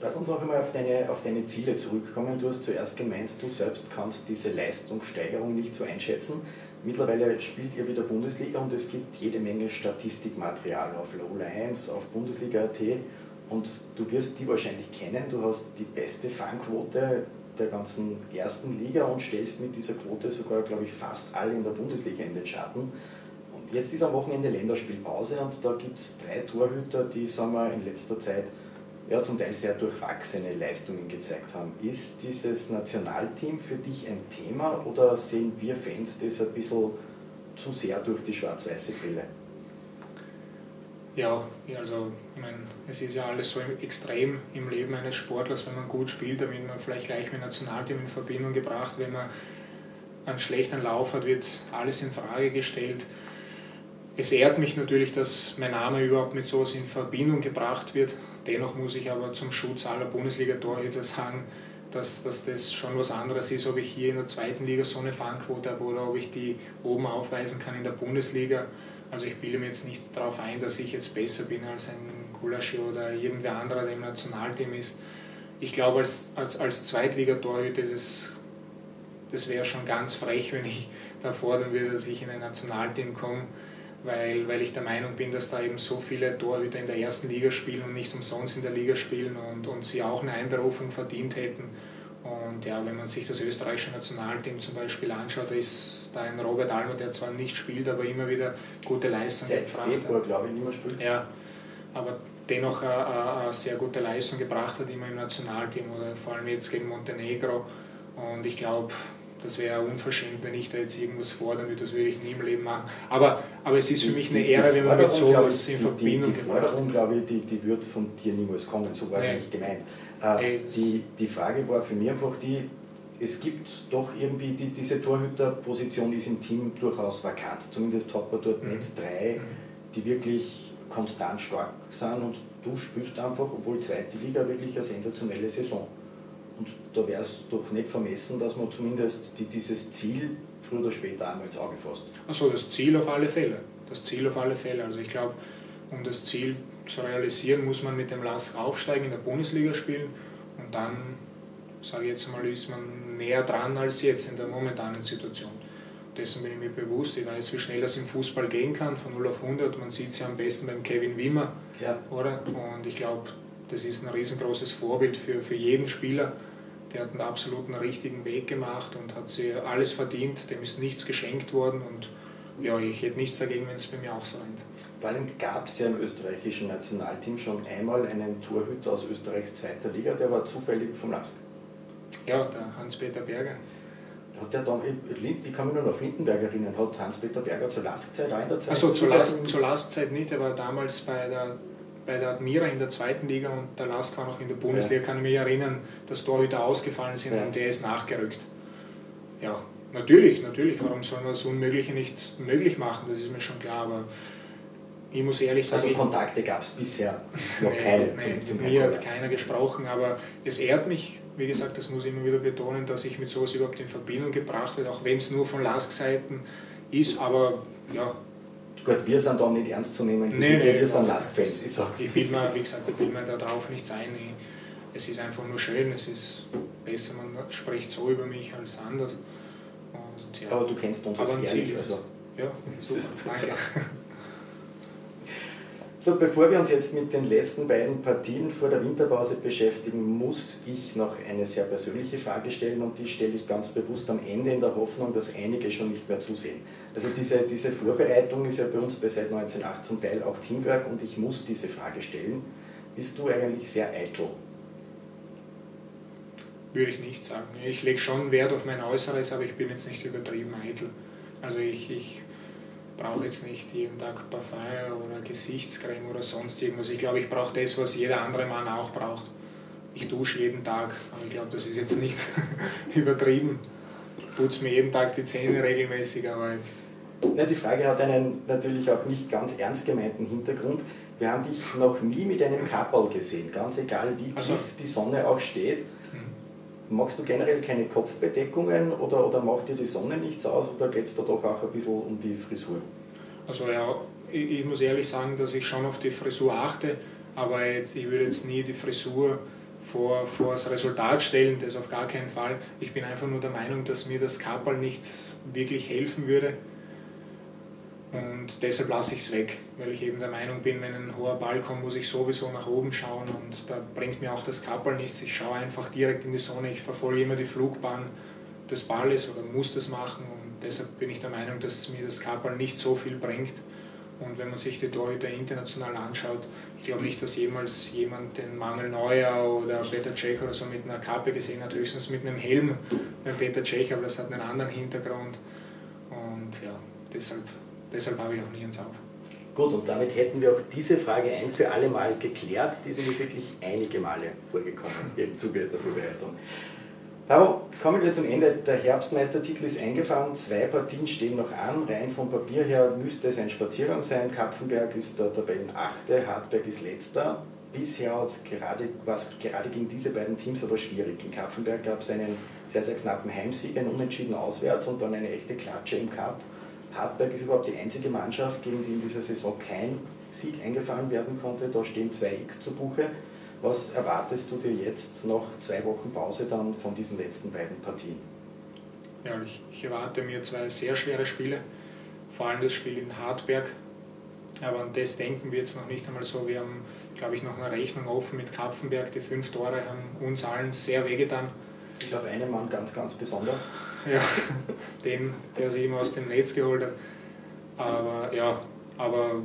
Lass uns auch einmal auf deine, auf deine Ziele zurückkommen. Du hast zuerst gemeint, du selbst kannst diese Leistungssteigerung nicht so einschätzen. Mittlerweile spielt ihr wieder Bundesliga und es gibt jede Menge Statistikmaterial auf Low Lions, auf Bundesliga.at und du wirst die wahrscheinlich kennen. Du hast die beste Fangquote der ganzen ersten Liga und stellst mit dieser Quote sogar, glaube ich, fast alle in der Bundesliga in den Schatten. Und jetzt ist am Wochenende Länderspielpause und da gibt es drei Torhüter, die sagen wir, in letzter Zeit ja, zum Teil sehr durchwachsene Leistungen gezeigt haben. Ist dieses Nationalteam für dich ein Thema oder sehen wir Fans das ein bisschen zu sehr durch die schwarz-weiße Brille? Ja, also ich meine, es ist ja alles so extrem im Leben eines Sportlers, wenn man gut spielt, dann wird man vielleicht gleich mit dem Nationalteam in Verbindung gebracht. Wenn man einen schlechten Lauf hat, wird alles in Frage gestellt. Es ehrt mich natürlich, dass mein Name überhaupt mit sowas in Verbindung gebracht wird. Dennoch muss ich aber zum Schutz aller Bundesliga-Torhüter sagen, dass, dass das schon was anderes ist, ob ich hier in der zweiten Liga so eine Fangquote habe oder ob ich die oben aufweisen kann in der Bundesliga. Also ich bilde mir jetzt nicht darauf ein, dass ich jetzt besser bin als ein Gulaschi oder irgendwer anderer, der im Nationalteam ist. Ich glaube, als, als, als Zweitligatorhüter ist es, das wäre schon ganz frech, wenn ich da fordern würde, dass ich in ein Nationalteam komme weil, weil ich der Meinung bin, dass da eben so viele Torhüter in der ersten Liga spielen und nicht umsonst in der Liga spielen und, und sie auch eine Einberufung verdient hätten. Und ja, wenn man sich das österreichische Nationalteam zum Beispiel anschaut, da ist da ein Robert Almer, der zwar nicht spielt, aber immer wieder gute Leistungen gebracht hat. Februar, glaube ich, nicht mehr spielt. Ja, aber dennoch eine, eine, sehr gute Leistung gebracht hat, immer im Nationalteam oder vor allem jetzt gegen Montenegro. Und ich glaube, das wäre unverschämt, wenn ich da jetzt irgendwas fordern würde, das würde ich nie im Leben machen. Aber, aber es ist für mich eine Ehre, wenn man mit sowas in Verbindung die, die, die Forderung, glaube ich, die, die wird von dir niemals kommen, so war es nicht gemeint. Äh, die, die Frage war für mich einfach die, es gibt doch irgendwie, die, diese Torhüterposition ist im Team durchaus vakant. Zumindest hat man dort mhm. nicht drei, mhm. die wirklich konstant stark sind und du spürst einfach, obwohl zweite Liga wirklich eine sensationelle Saison. Und da wäre es doch nicht vermessen, dass man zumindest die, dieses Ziel früher oder später einmal ins Auge fasst. Achso, das Ziel auf alle Fälle. Das Ziel auf alle Fälle. Also ich glaube, um das Ziel zu realisieren, muss man mit dem LASK aufsteigen, in der Bundesliga spielen und dann, sage ich jetzt mal, ist man näher dran als jetzt in der momentanen Situation. Dessen bin ich mir bewusst. Ich weiß, wie schnell das im Fußball gehen kann, von 0 auf 100. Man sieht es ja am besten beim Kevin Wimmer. Ja. Oder? Und ich glaube, das ist ein riesengroßes Vorbild für, für jeden Spieler. Der hat einen absoluten richtigen Weg gemacht und hat sich alles verdient. Dem ist nichts geschenkt worden. Und ja, ich hätte nichts dagegen, wenn es bei mir auch so rennt. Vor allem gab es ja im österreichischen Nationalteam schon einmal einen Torhüter aus Österreichs zweiter Liga, der war zufällig vom LASK. Ja, der Hans-Peter Berger. Hat der dann, ich kann mich nur noch Lindenberg erinnern, hat Hans-Peter Berger zur Lastzeit auch in der Zeit? Also zur, Lastzeit nicht, er war damals bei der, bei der Admira in der zweiten Liga und der Lask war noch in der Bundesliga, ja. kann ich mich erinnern, dass Torhüter ausgefallen sind ja. und der ist nachgerückt. Ja, natürlich, natürlich, warum soll man das Unmögliche nicht möglich machen, das ist mir schon klar, aber ich muss ehrlich sagen. Also Kontakte gab es bisher noch keine. Nee, zum, zum mir hat keiner gesprochen, aber es ehrt mich, wie gesagt, das muss ich immer wieder betonen, dass ich mit sowas überhaupt in Verbindung gebracht werde, auch wenn es nur von Lask-Seiten ist, aber ja. Gut, wir sind da nicht ernst zu nehmen, nee, nee, wir sind Lask-Fans, ich sag's. Ich bilde mir, wie gesagt, ich bilde mir darauf nichts ein. es ist einfach nur schön, es ist besser, man spricht so über mich als anders. Und, ja. Aber du kennst uns als Ziel also. Ja, super, danke. So, bevor wir uns jetzt mit den letzten beiden Partien vor der Winterpause beschäftigen, muss ich noch eine sehr persönliche Frage stellen und die stelle ich ganz bewusst am Ende in der Hoffnung, dass einige schon nicht mehr zusehen. Also diese, diese Vorbereitung ist ja bei uns bei seit 1908 zum Teil auch Teamwork und ich muss diese Frage stellen. Bist du eigentlich sehr eitel? Würde ich nicht sagen. Ich lege schon Wert auf mein Äußeres, aber ich bin jetzt nicht übertrieben eitel. Also ich, ich brauche jetzt nicht jeden Tag Parfum oder Gesichtscreme oder sonst irgendwas. Ich glaube, ich brauche das, was jeder andere Mann auch braucht. Ich dusche jeden Tag, aber ich glaube, das ist jetzt nicht übertrieben. Ich putze mir jeden Tag die Zähne regelmäßig, aber jetzt. Ja, die Frage hat einen natürlich auch nicht ganz ernst gemeinten Hintergrund. Wir haben dich noch nie mit einem Kapperl gesehen, ganz egal wie also, tief die Sonne auch steht. Magst du generell keine Kopfbedeckungen oder, oder macht dir die Sonne nichts aus oder geht es da doch auch ein bisschen um die Frisur? Also ja, ich, ich, muss ehrlich sagen, dass ich schon auf die Frisur achte, aber jetzt, ich würde jetzt nie die Frisur vor, vor das Resultat stellen, das auf gar keinen Fall. Ich bin einfach nur der Meinung, dass mir das Kapperl nicht wirklich helfen würde. Und deshalb lasse ich es weg, weil ich eben der Meinung bin, wenn ein hoher Ball kommt, muss ich sowieso nach oben schauen und da bringt mir auch das Kapperl nichts. Ich schaue einfach direkt in die Sonne, ich verfolge immer die Flugbahn des Balles oder muss das machen und deshalb bin ich der Meinung, dass mir das Kapperl nicht so viel bringt. Und wenn man sich die Torhüter international anschaut, ich glaube nicht, dass jemals jemand den Manuel Neuer oder Peter Cech oder so mit einer Kappe gesehen hat, höchstens mit einem Helm beim Peter Cech, aber das hat einen anderen Hintergrund. Und ja, deshalb, deshalb habe ich auch nie ins Auge. Gut, und damit hätten wir auch diese Frage ein für alle Mal geklärt. Die sind wirklich einige Male vorgekommen im Zuge der Vorbereitung. Aber kommen wir zum Ende. Der Herbstmeistertitel ist eingefahren, zwei Partien stehen noch an. Rein vom Papier her müsste es ein Spaziergang sein. Kapfenberg ist der Tabellenachte, Hartberg ist letzter. Bisher gerade, war es gerade gegen diese beiden Teams aber schwierig. In Kapfenberg gab es einen sehr, sehr knappen Heimsieg, einen Unentschieden auswärts und dann eine echte Klatsche im Cup. Hartberg ist überhaupt die einzige Mannschaft, gegen die in dieser Saison kein Sieg eingefahren werden konnte. Da stehen zwei X zu Buche. Was erwartest du dir jetzt nach zwei Wochen Pause dann von diesen letzten beiden Partien? Ja, ich, ich erwarte mir zwei sehr schwere Spiele, vor allem das Spiel in Hartberg. Aber an das denken wir jetzt noch nicht einmal so. Wir haben, glaube ich, noch eine Rechnung offen mit Kapfenberg. Die fünf Tore haben uns allen sehr wehgetan. Ich glaube, einen Mann ganz, ganz besonders. Ja, den, der sich immer aus dem Netz geholt hat. Aber ja, aber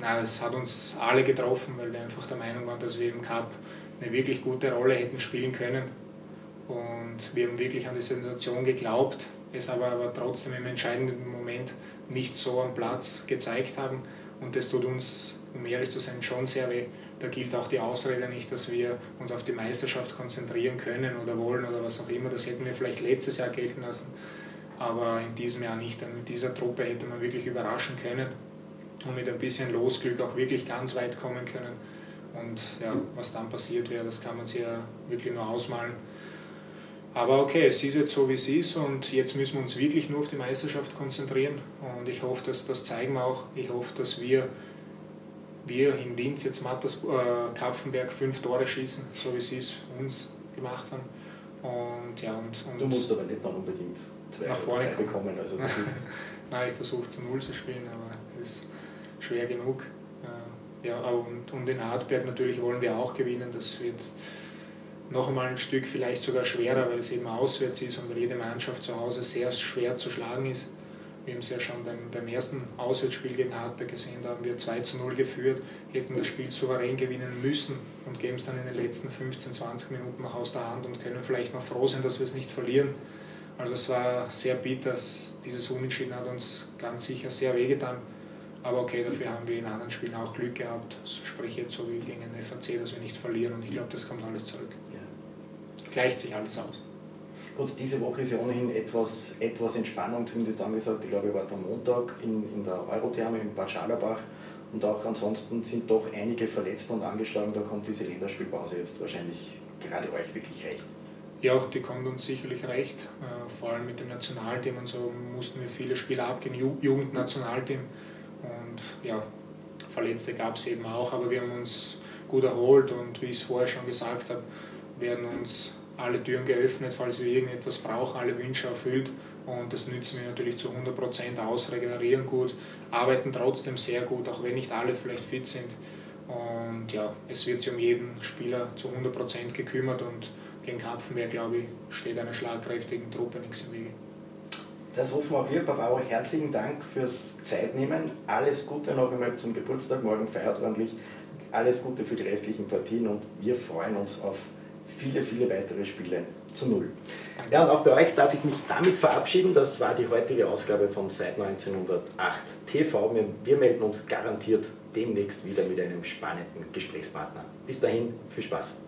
nein, es hat uns alle getroffen, weil wir einfach der Meinung waren, dass wir im Cup eine wirklich gute Rolle hätten spielen können. Und wir haben wirklich an die Sensation geglaubt, es aber, aber trotzdem im entscheidenden Moment nicht so am Platz gezeigt haben. Und das tut uns, um ehrlich zu sein, schon sehr weh. Da gilt auch die Ausrede nicht, dass wir uns auf die Meisterschaft konzentrieren können oder wollen oder was auch immer. Das hätten wir vielleicht letztes Jahr gelten lassen, aber in diesem Jahr nicht. Denn mit dieser Truppe hätte man wirklich überraschen können und mit ein bisschen Losglück auch wirklich ganz weit kommen können. Und ja, was dann passiert wäre, das kann man sich ja wirklich nur ausmalen. Aber okay, es ist jetzt so, wie es ist und jetzt müssen wir uns wirklich nur auf die Meisterschaft konzentrieren und ich hoffe, dass das zeigen wir auch. Ich hoffe, dass wir, wir in Linz jetzt Matters, äh, Kapfenberg fünf Tore schießen, so wie sie es uns gemacht haben. Und, ja, und, und du musst aber nicht dann unbedingt zwei nach vorne bekommen. Also Nein, ich versuche zu Null zu spielen, aber es ist schwer genug. Äh, ja, und, und in Hartberg natürlich wollen wir auch gewinnen. Das wird noch einmal ein Stück vielleicht sogar schwerer, weil es eben auswärts ist und weil jede Mannschaft zu Hause sehr schwer zu schlagen ist. Wir haben es ja schon beim, beim ersten Auswärtsspiel gegen Hartberg gesehen, da haben wir 2 zu 0 geführt, hätten das Spiel souverän gewinnen müssen und geben es dann in den letzten 15, 20 Minuten noch aus der Hand und können vielleicht noch froh sein, dass wir es nicht verlieren. Also es war sehr bitter, dieses Unentschieden hat uns ganz sicher sehr wehgetan. Aber okay, dafür haben wir in anderen Spielen auch Glück gehabt, sprich jetzt so wie gegen den FAC, dass wir nicht verlieren und ich glaube, das kommt alles zurück. Ja. Gleicht sich alles aus. Gut, diese Woche ist ja ohnehin etwas, etwas Entspannung zumindest angesagt. Ich glaube, ich war am Montag in, in der Eurotherme in Bad Scharlabach und auch ansonsten sind doch einige verletzt und angeschlagen. Da kommt diese Länderspielpause jetzt wahrscheinlich gerade euch wirklich recht. Ja, die kommt uns sicherlich recht. Äh, vor allem mit dem Nationalteam und so mussten wir viele Spiele abgehen, Jugendnationalteam. Und ja, Verletzte gab es eben auch, aber wir haben uns gut erholt und wie ich es vorher schon gesagt habe, werden uns alle Türen geöffnet, falls wir irgendetwas brauchen, alle Wünsche erfüllt und das nützen wir natürlich zu 100% aus, regenerieren gut, arbeiten trotzdem sehr gut, auch wenn nicht alle vielleicht fit sind. Und ja, es wird sich um jeden Spieler zu 100% gekümmert und gegen Kapfenberg, glaube ich, steht einer schlagkräftigen Truppe nichts im Wege. Das hoffen auch wir, Barbaro. Herzlichen Dank fürs Zeitnehmen. Alles Gute noch einmal zum Geburtstag. Morgen feiert ordentlich. Alles Gute für die restlichen Partien und wir freuen uns auf viele, viele weitere Spiele zu Null. Ja, und auch bei euch darf ich mich damit verabschieden. Das war die heutige Ausgabe von Seit 1908 TV. Wir melden uns garantiert demnächst wieder mit einem spannenden Gesprächspartner. Bis dahin, viel Spaß.